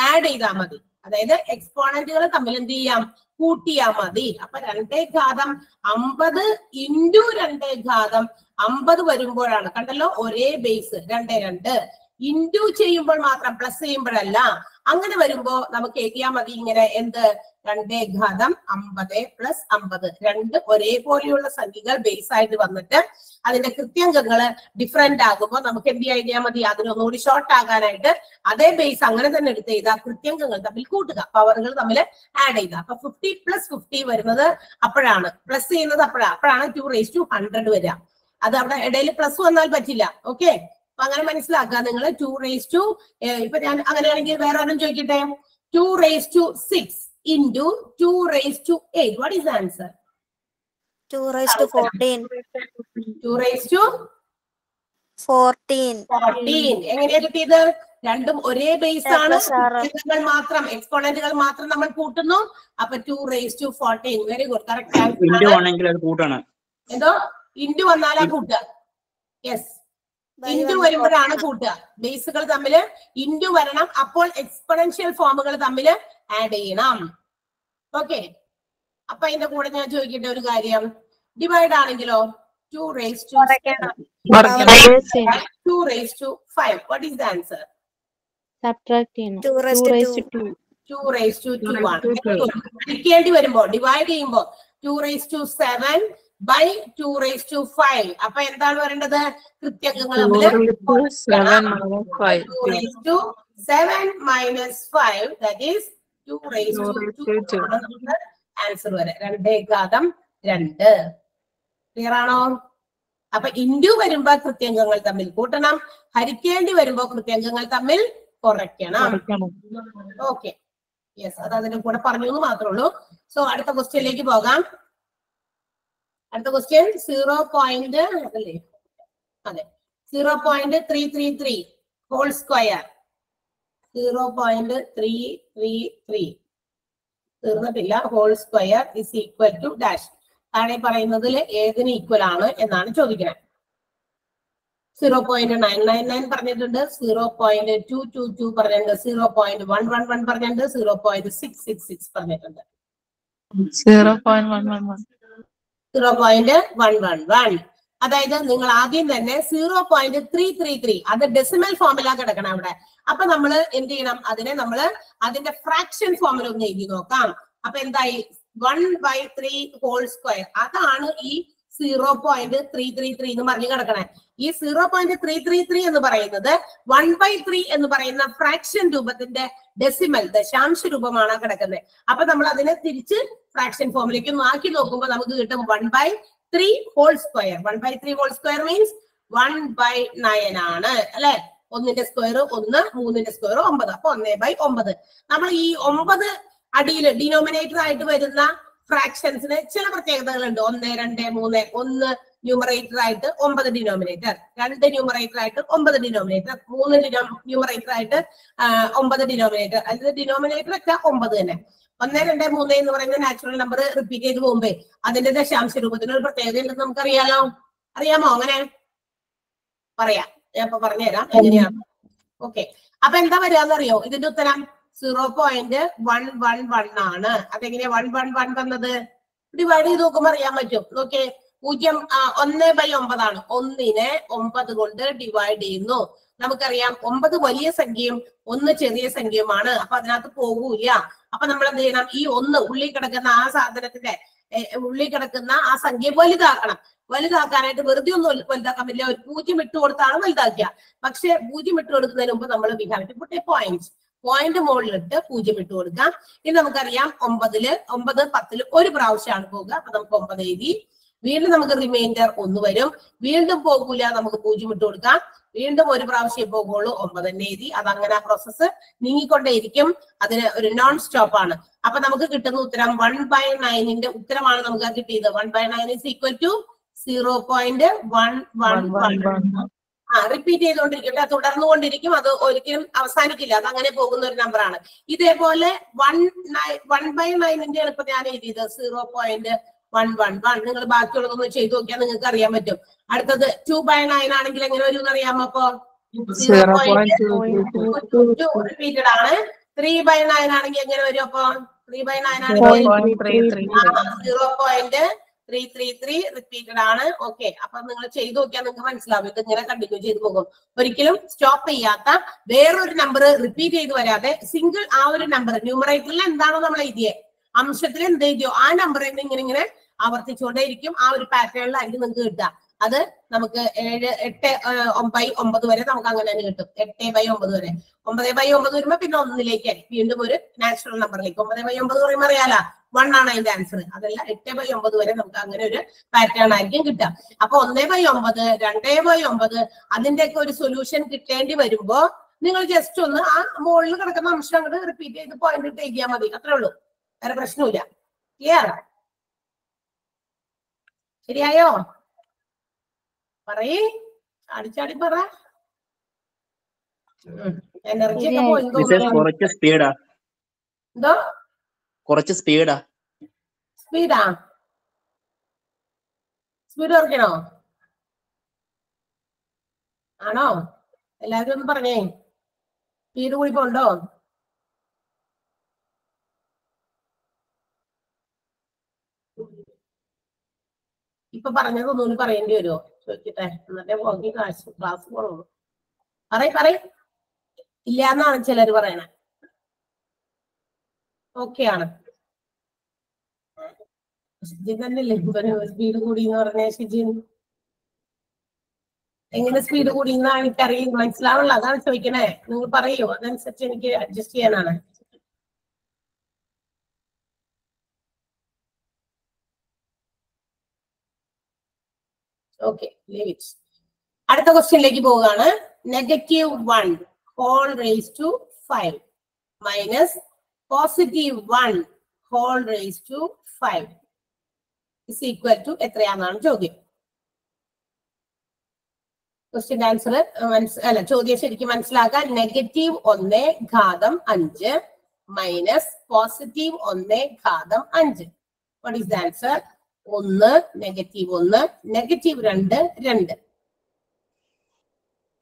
ആഡ് ചെയ്താൽ മതി. അതായത് എക്സ്പോണന്റുകൾ തമ്മിൽ എന്ത് ചെയ്യാം? കൂട്ടിയാ മതി. അപ്പൊ രണ്ടേ ഘാതം അമ്പത് ഇന്റു രണ്ടേ ഘാതം അമ്പത് വരുമ്പോഴാണ്. കണ്ടല്ലോ? ഒരേ ബേസ് രണ്ടേ രണ്ട്. ഇന്റു ചെയ്യുമ്പോൾ മാത്രം പ്ലസ് ചെയ്യുമ്പോഴല്ല. അങ്ങനെ വരുമ്പോ നമുക്ക് എഴുതിയാ മതി ഇങ്ങനെ എന്ത്? രണ്ടേ ഘാതം അമ്പത് പ്ലസ് അമ്പത്. രണ്ട് ഒരേപോലെയുള്ള സംഖ്യകൾ ബേസ് ആയിട്ട് വന്നിട്ട് അതിന്റെ കൃത്യംഗങ്ങൾ ഡിഫറെന്റ് ആകുമ്പോൾ നമുക്ക് എന്ത് ചെയ്യാൻ മതി? അതിനൊന്നുകൂടി ഷോർട്ട് ആകാനായിട്ട് അതേ ബേസ് അങ്ങനെ തന്നെ എടുത്ത് ചെയ്താൽ കൃത്യംഗങ്ങൾ തമ്മിൽ കൂട്ടുക. പവറുകൾ തമ്മിൽ ആഡ് ചെയ്യുക. അപ്പൊ ഫിഫ്റ്റി പ്ലസ് ഫിഫ്റ്റി വരുന്നത് അപ്പോഴാണ്. പ്ലസ് ചെയ്യുന്നത് അപ്പോഴാണ് അപ്പോഴാണ് ടു റേസ് ടു ഹൺഡ്രഡ് വരിക അത് അവിടെ ഇടയിൽ പ്ലസ് വന്നാൽ പറ്റില്ല. ഓക്കെ അപ്പൊ അങ്ങനെ മനസ്സിലാക്കുക. നിങ്ങൾ ടു റേസ് ടു ഇപ്പൊ ഞാൻ അങ്ങനെയാണെങ്കിൽ വേറെ ഒരെണ്ണം ചോദിക്കട്ടെ? Two raise to six into two raise to eight what is answer two raise to fourteen two raise to fourteen fourteen എങ്ങനെയാ കിട്ടിയത്? രണ്ടും ഒരേ ബേസ് ആണ്. മാത്രം എക്സ്പോണന്റുകൾ മാത്രം നമ്മൾ കൂട്ടുന്നു. അപ്പൊ two raise to fourteen very good correct into ആണെങ്കിൽ കൂട്ടാണ്. എന്തോ? ഇന്റു വന്നാലാ കൂട്ടുക. യെസ് ഇന്റു വരുമ്പോഴാണ് കൂട്ടുക. ബേസുകൾ തമ്മിൽ ഇൻഡു വരണം. അപ്പോൾ എക്സ്പെറൻഷ്യൽ ഫോമുകൾ തമ്മിൽ ആഡ് ചെയ്യണം. ഓക്കെ അപ്പൊ അതിന്റെ കൂടെ ഞാൻ ചോദിക്കട്ടെ ഒരു കാര്യം? ഡിവൈഡ് ആണെങ്കിലോ? Two raise to two raise to five what is the answer two rise to two ആണ്. ഡിവൈഡ് ചെയ്യുമ്പോ two raise to seven by two raise to five അപ്പൊ എന്താണ് വരേണ്ടത് കൃത്യങ്ങൾ two seven minus five that is two raise to. Answer വരെ. രണ്ടേ ഘാതം രണ്ട്. Clear ആണോ? അപ്പൊ ഇൻഡു വരുമ്പോ കൃത്യംഗങ്ങൾ തമ്മിൽ കൂട്ടണം. ഹരിക്കേണ്ടി വരുമ്പോ കൃത്യംഗങ്ങൾ തമ്മിൽ കുറയ്ക്കണം. ഓക്കെ യെസ് അത് അതിന്റെ കൂടെ പറഞ്ഞു എന്ന് മാത്രമേ ഉള്ളൂ. സോ അടുത്ത ക്വസ്റ്റ്യനിലേക്ക് പോകാം. അടുത്ത ക്വസ്റ്റ്യൻ സീറോ പോയിന്റ് അല്ലേ? അതെ. Zero point three three three whole square zero point three three three തീർന്നിട്ടില്ല. Whole square is equal to dash താഴെ പറയുന്നതിൽ ഏതിന് ഈക്വൽ ആണ് എന്നാണ് ചോദിക്കുന്നത്. Zero point nine nine nine പറഞ്ഞിട്ടുണ്ട്. Zero point two two two പറഞ്ഞിട്ടുണ്ട്. Zero point one one one പറഞ്ഞിട്ടുണ്ട്. Zero point six six six പറഞ്ഞിട്ടുണ്ട്. Zero point one one one zero point one one one അതായത് നിങ്ങൾ ആദ്യം തന്നെ zero point three three three അത് decimal ഫോമിലാ കിടക്കണം അവിടെ. അപ്പൊ നമ്മൾ എന്ത് ചെയ്യണം? അതിനെ നമ്മൾ അതിന്റെ ഫ്രാക്ഷൻ ഫോമിൽ ഒന്ന് എഴുതി നോക്കാം. അപ്പൊ എന്തായി? One by three whole square അതാണ് ഈ zero point three three three എന്ന് പറഞ്ഞു കിടക്കണേ. ഈ zero point three three three എന്ന് പറയുന്നത് വൺ ബൈ ത്രീ എന്ന് പറയുന്ന ഫ്രാക്ഷൻ രൂപത്തിന്റെ ഡെസിമൽ ദശാംശ രൂപമാണ് കിടക്കുന്നത്. അപ്പൊ നമ്മൾ അതിനെ തിരിച്ച് ഫ്രാക്ഷൻ ഫോമിലേക്ക് മാറ്റി നോക്കുമ്പോൾ നമുക്ക് കിട്ടും one by three whole square one by three whole square means one by nine ആണ് അല്ലെ? ഒന്നിന്റെ സ്ക്വയർ ഒന്ന് മൂന്നിന്റെ സ്ക്വയർ ഒമ്പത്. അപ്പൊ ഒന്നേ ബൈ ഒമ്പത്. നമ്മൾ ഈ ഒമ്പത് അടിയിൽ ഡിനോമിനേറ്റർ ആയിട്ട് വരുന്ന ഫ്രാക്ഷൻസിന് ചില പ്രത്യേകതകളുണ്ട്. ഒന്ന് രണ്ട് മൂന്ന് ഒന്ന് ന്യൂമറേറ്റർ ആയിട്ട് ഒമ്പത് ഡിനോമിനേറ്റർ രണ്ട് ന്യൂമറേറ്റർ ആയിട്ട് ഒമ്പത് ഡിനോമിനേറ്റർ മൂന്ന് ന്യൂമറേറ്റർ ആയിട്ട് ഒമ്പത് ഡിനോമിനേറ്റർ അതിന്റെ ഡിനോമിനേറ്റർ ഒക്കെ ഒമ്പത് തന്നെ. ഒന്ന് രണ്ട് മൂന്ന് എന്ന് പറയുന്ന നാച്ചുറൽ നമ്പർ റിപ്പീറ്റ് ചെയ്ത് പോകുമ്പേ അതിന്റെ ദശാംശ രൂപത്തിന് ഒരു പ്രത്യേകത ഉണ്ടെന്ന് നമുക്കറിയാലോ. അറിയാമോ അങ്ങനെ? പറയാം. ഞാൻ ഇപ്പൊ പറഞ്ഞുതരാം. എങ്ങനെയാണ്? ഓക്കെ അപ്പൊ എന്താ വരിക എന്നറിയോ ഇതിന്റെ ഉത്തരം? Zero point one one one ആണ്. അതെങ്ങനെയാ വൺ വൺ വൺ വന്നത്? ഡിവൈഡ് ചെയ്ത് നോക്കുമ്പോൾ അറിയാൻ പറ്റും. നോക്കിയേ പൂജ്യം ഒന്ന് ബൈ ഒമ്പതാണ്. ഒന്നിനെ ഒമ്പത് കൊണ്ട് ഡിവൈഡ് ചെയ്യുന്നു. നമുക്കറിയാം ഒമ്പത് വലിയ സംഖ്യയും ഒന്ന് ചെറിയ സംഖ്യയുമാണ്. അപ്പൊ അതിനകത്ത് പോകൂല അപ്പൊ നമ്മൾ എന്ത് ചെയ്യണം? ഈ ഒന്ന് ഉള്ളിൽ കിടക്കുന്ന ആ സാധനത്തിന്റെ ഉള്ളിൽ കിടക്കുന്ന ആ സംഖ്യ വലുതാക്കണം. വലുതാക്കാനായിട്ട് വെറുതെ ഒന്നും വലു- വലുതാക്കാൻ പറ്റില്ല. ഒരു പൂജ്യം ഇട്ട് കൊടുത്താണ് വലുതാക്കുക പക്ഷെ പൂജ്യം ഇട്ട് കൊടുക്കുന്നതിന് മുമ്പ് നമ്മൾ we have to point point മുകളിലിട്ട് പൂജ്യം ഇട്ട് കൊടുക്കാം. ഇനി നമുക്കറിയാം ഒമ്പതിൽ ഒമ്പത് പത്തിൽ ഒരു പ്രാവശ്യമാണ് പോവുക. അപ്പൊ നമുക്ക് ഒമ്പത് എഴുതി. വീണ്ടും നമുക്ക് റിമൈൻഡർ ഒന്ന് വരും. വീണ്ടും പോകൂല നമുക്ക് പൂജ്യം ഇട്ട് കൊടുക്കാം. വീണ്ടും ഒരു പ്രാവശ്യം പോകുള്ളൂ ഒമ്പത് തന്നെ എഴുതി. അത് അങ്ങനെ ആ പ്രോസസ്സ് നീങ്ങിക്കൊണ്ടേയിരിക്കും. അതിന് ഒരു നോൺ സ്റ്റോപ്പ് ആണ്. അപ്പൊ നമുക്ക് കിട്ടുന്ന ഉത്തരം വൺ ബൈ നയനിന്റെ ഉത്തരമാണ് നമുക്ക് കിട്ടിയത്. One by nine is equal to zero point one one one ആ റിപ്പീറ്റ് ചെയ്തുകൊണ്ടിരിക്കട്ടെ. തുടർന്നുകൊണ്ടിരിക്കും. അത് ഒരിക്കലും അവസാനിക്കില്ല. അത് അങ്ങനെ പോകുന്ന ഒരു നമ്പറാണ് ഇതേപോലെ വൺ നയൻ വൺ ബൈ നയനിന്റെ ആണ് ഇപ്പൊ ഞാൻ എഴുതിയത്. Zero point one one one നിങ്ങൾ ബാക്കിയുള്ളതൊന്ന് ചെയ്തു നോക്കിയാൽ നിങ്ങൾക്ക് അറിയാൻ പറ്റും. അടുത്തത് ടു ബൈ നയൻ ആണെങ്കിൽ എങ്ങനെ വരും അറിയാമോ അപ്പൊ? സീറോ പോയിന്റ് റിപ്പീറ്റഡ് ആണ്. ത്രീ ബൈ നയൻ ആണെങ്കിൽ എങ്ങനെ വരും അപ്പൊ? ത്രീ ബൈ നയൻ ആണെങ്കിൽ zero point three three three repeated ആണ്. ഓക്കെ അപ്പൊ നിങ്ങൾ ചെയ്തു നോക്കിയാൽ നിങ്ങൾക്ക് മനസ്സിലാവും. ഇത് ഇങ്ങനെ കണ്ടിന്യൂ ചെയ്തു പോകും. ഒരിക്കലും സ്റ്റോപ്പ് ചെയ്യാത്ത വേറൊരു നമ്പർ റിപ്പീറ്റ് ചെയ്ത് വരാതെ സിംഗിൾ ആ ഒരു നമ്പർ ന്യൂമറേറ്ററിൽ എന്താണോ നമ്മൾ എഴുതിയത് അംശത്തിൽ എന്ത് എഴുതിയോ? ആ നമ്പർ ഇങ്ങനെ ഇങ്ങനെ ആവർത്തിച്ചുകൊണ്ടേയിരിക്കും. ആ ഒരു പാറ്റേണിലായിരിക്കും നിങ്ങൾക്ക് കിട്ടുക. അത് നമുക്ക് ഏഴ് എട്ട് ബൈ ഒമ്പത് വരെ നമുക്ക് അങ്ങനെ തന്നെ കിട്ടും. എട്ട് ബൈ ഒമ്പത് വരെ. ഒമ്പത് ബൈ ഒമ്പത് വരുമ്പോ പിന്നെ ഒന്നിലേക്ക് വീണ്ടും ഒരു നാച്ചുറൽ നമ്പറിലേക്ക് ഒമ്പത് ബൈ ഒമ്പത് പറയുമ്പോൾ അറിയാലോ? വൺ ആണ് അതിന്റെ ആൻസർ അതല്ല എട്ട് ബൈ ഒമ്പത് വരെ നമുക്ക് അങ്ങനെ ഒരു പാറ്റേൺ ആയിരിക്കും കിട്ടുക. അപ്പൊ ഒന്നേ ബൈ ഒമ്പത് രണ്ടേ ബൈ ഒമ്പത് അതിന്റെയൊക്കെ ഒരു സൊല്യൂഷൻ കിട്ടേണ്ടി വരുമ്പോ നിങ്ങൾ ജസ്റ്റ് ഒന്ന് ആ മുകളിൽ കിടക്കുന്ന അംശം അങ്ങോട്ട് റിപ്പീറ്റ് ചെയ്ത് പോയിന്റ് ഇട്ട് എഴുതിയാൽ മതി. അത്രേ ഉള്ളൂ. വേറെ പ്രശ്നമില്ല ക്ലിയർ ശരിയായോ? പറയേ. ചാടിച്ചാടി പറ. എനർജി ഒക്കെ പോയി എന്തോ? കുറച്ച് സ്പീഡാ സ്പീഡാ സ്പീഡ് കുറയ്ക്കണോ? ആണോ? എല്ലാവരും ഒന്ന് പറഞ്ഞേ. സ്പീഡ് കൂടി പോണ്ടോ ഇപ്പൊ പറഞ്ഞത് ഒന്നുകൂടി പറയേണ്ടി വരുമോ ചോദിക്കട്ടെ. എന്നിട്ടേ പോകി ക്ലാസ് ക്ലാസ് പോണുള്ളൂ. പറയ പറയ. ഇല്ലാന്നാണ് ചിലര് ചിലർ പറയണത് ഓക്കെ ആണ് ഷിജിൻ തന്നെയല്ലേ സ്പീഡ് കൂടി എന്ന് പറഞ്ഞ ഷിജിൻ എങ്ങനെ സ്പീഡ് കൂടി എന്നാണ് എനിക്കറിയും മനസ്സിലാവുള്ള. അതാണ് ചോദിക്കണേ. നിങ്ങൾ പറയൂ? അതനുസരിച്ച് എനിക്ക് അഡ്ജസ്റ്റ് ചെയ്യാനാണ്. ഓക്കെ അടുത്ത ക്വസ്റ്റ്യനിലേക്ക് പോവുകയാണ്. Negative one whole raise to five minus positive one whole raise to five is equal to എത്രയാണെന്നാണ് ചോദ്യം? ക്വസ്റ്റ്യൻ ആൻസർ അല്ല ചോദ്യം ശരിക്കും മനസ്സിലാക്കാൻ നെഗറ്റീവ് ഒന്ന് ഘാതം അഞ്ച് മൈനസ് പോസിറ്റീവ് ഒന്ന് ഘാതം അഞ്ച്. വാട്ട് ഈസ് ദ ആൻസർ ഒന്ന് നെഗറ്റീവ് ഒന്ന് നെഗറ്റീവ് രണ്ട് രണ്ട്.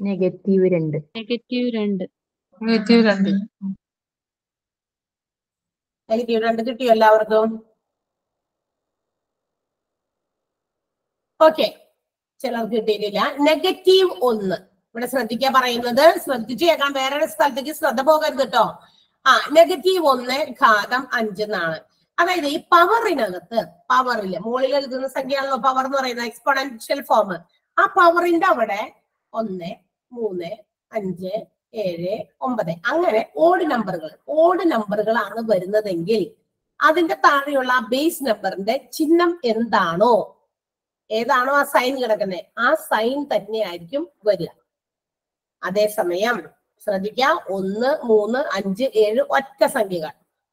നെഗറ്റീവ് രണ്ട്. നെഗറ്റീവ് രണ്ട്. നെഗറ്റീവ് രണ്ട്. നെഗറ്റീവ് രണ്ട് കിട്ടിയോ എല്ലാവർക്കും. ഓക്കെ ചിലർക്ക് കിട്ടിയിട്ടില്ല. നെഗറ്റീവ് ഒന്ന്. ഇവിടെ ശ്രദ്ധിക്കാൻ പറയുന്നത്. ശ്രദ്ധിച്ചു കേൾക്കാം വേറെ സ്ഥലത്തേക്ക് ശ്രദ്ധ പോകരുത് കേട്ടോ ആ നെഗറ്റീവ് ഒന്ന് ഘാതം അഞ്ച് എന്നാണ്. അതായത് ഈ പവറിനകത്ത് പവറിൽ മുകളിൽ എഴുതുന്ന സംഖ്യയാണല്ലോ പവർ എന്ന് പറയുന്നത് എക്സ്പോണൻഷ്യൽ ഫോം ആ പവറിന്റെ അവിടെ ഒന്ന് മൂന്ന് അഞ്ച് ഏഴ് ഒമ്പത്. അങ്ങനെ ഓഡ് നമ്പറുകൾ ഓഡ് നമ്പറുകളാണ് വരുന്നതെങ്കിൽ അതിന്റെ താഴെയുള്ള ബേസ് നമ്പറിന്റെ ചിഹ്നം എന്താണോ? ഏതാണോ ആ സൈൻ കിടക്കുന്നത് ആ സൈൻ തന്നെയായിരിക്കും വരിക. അതേസമയം ശ്രദ്ധിക്കുക. ഒന്ന് മൂന്ന് അഞ്ച് ഏഴ് ഒറ്റ സംഖ്യകൾ.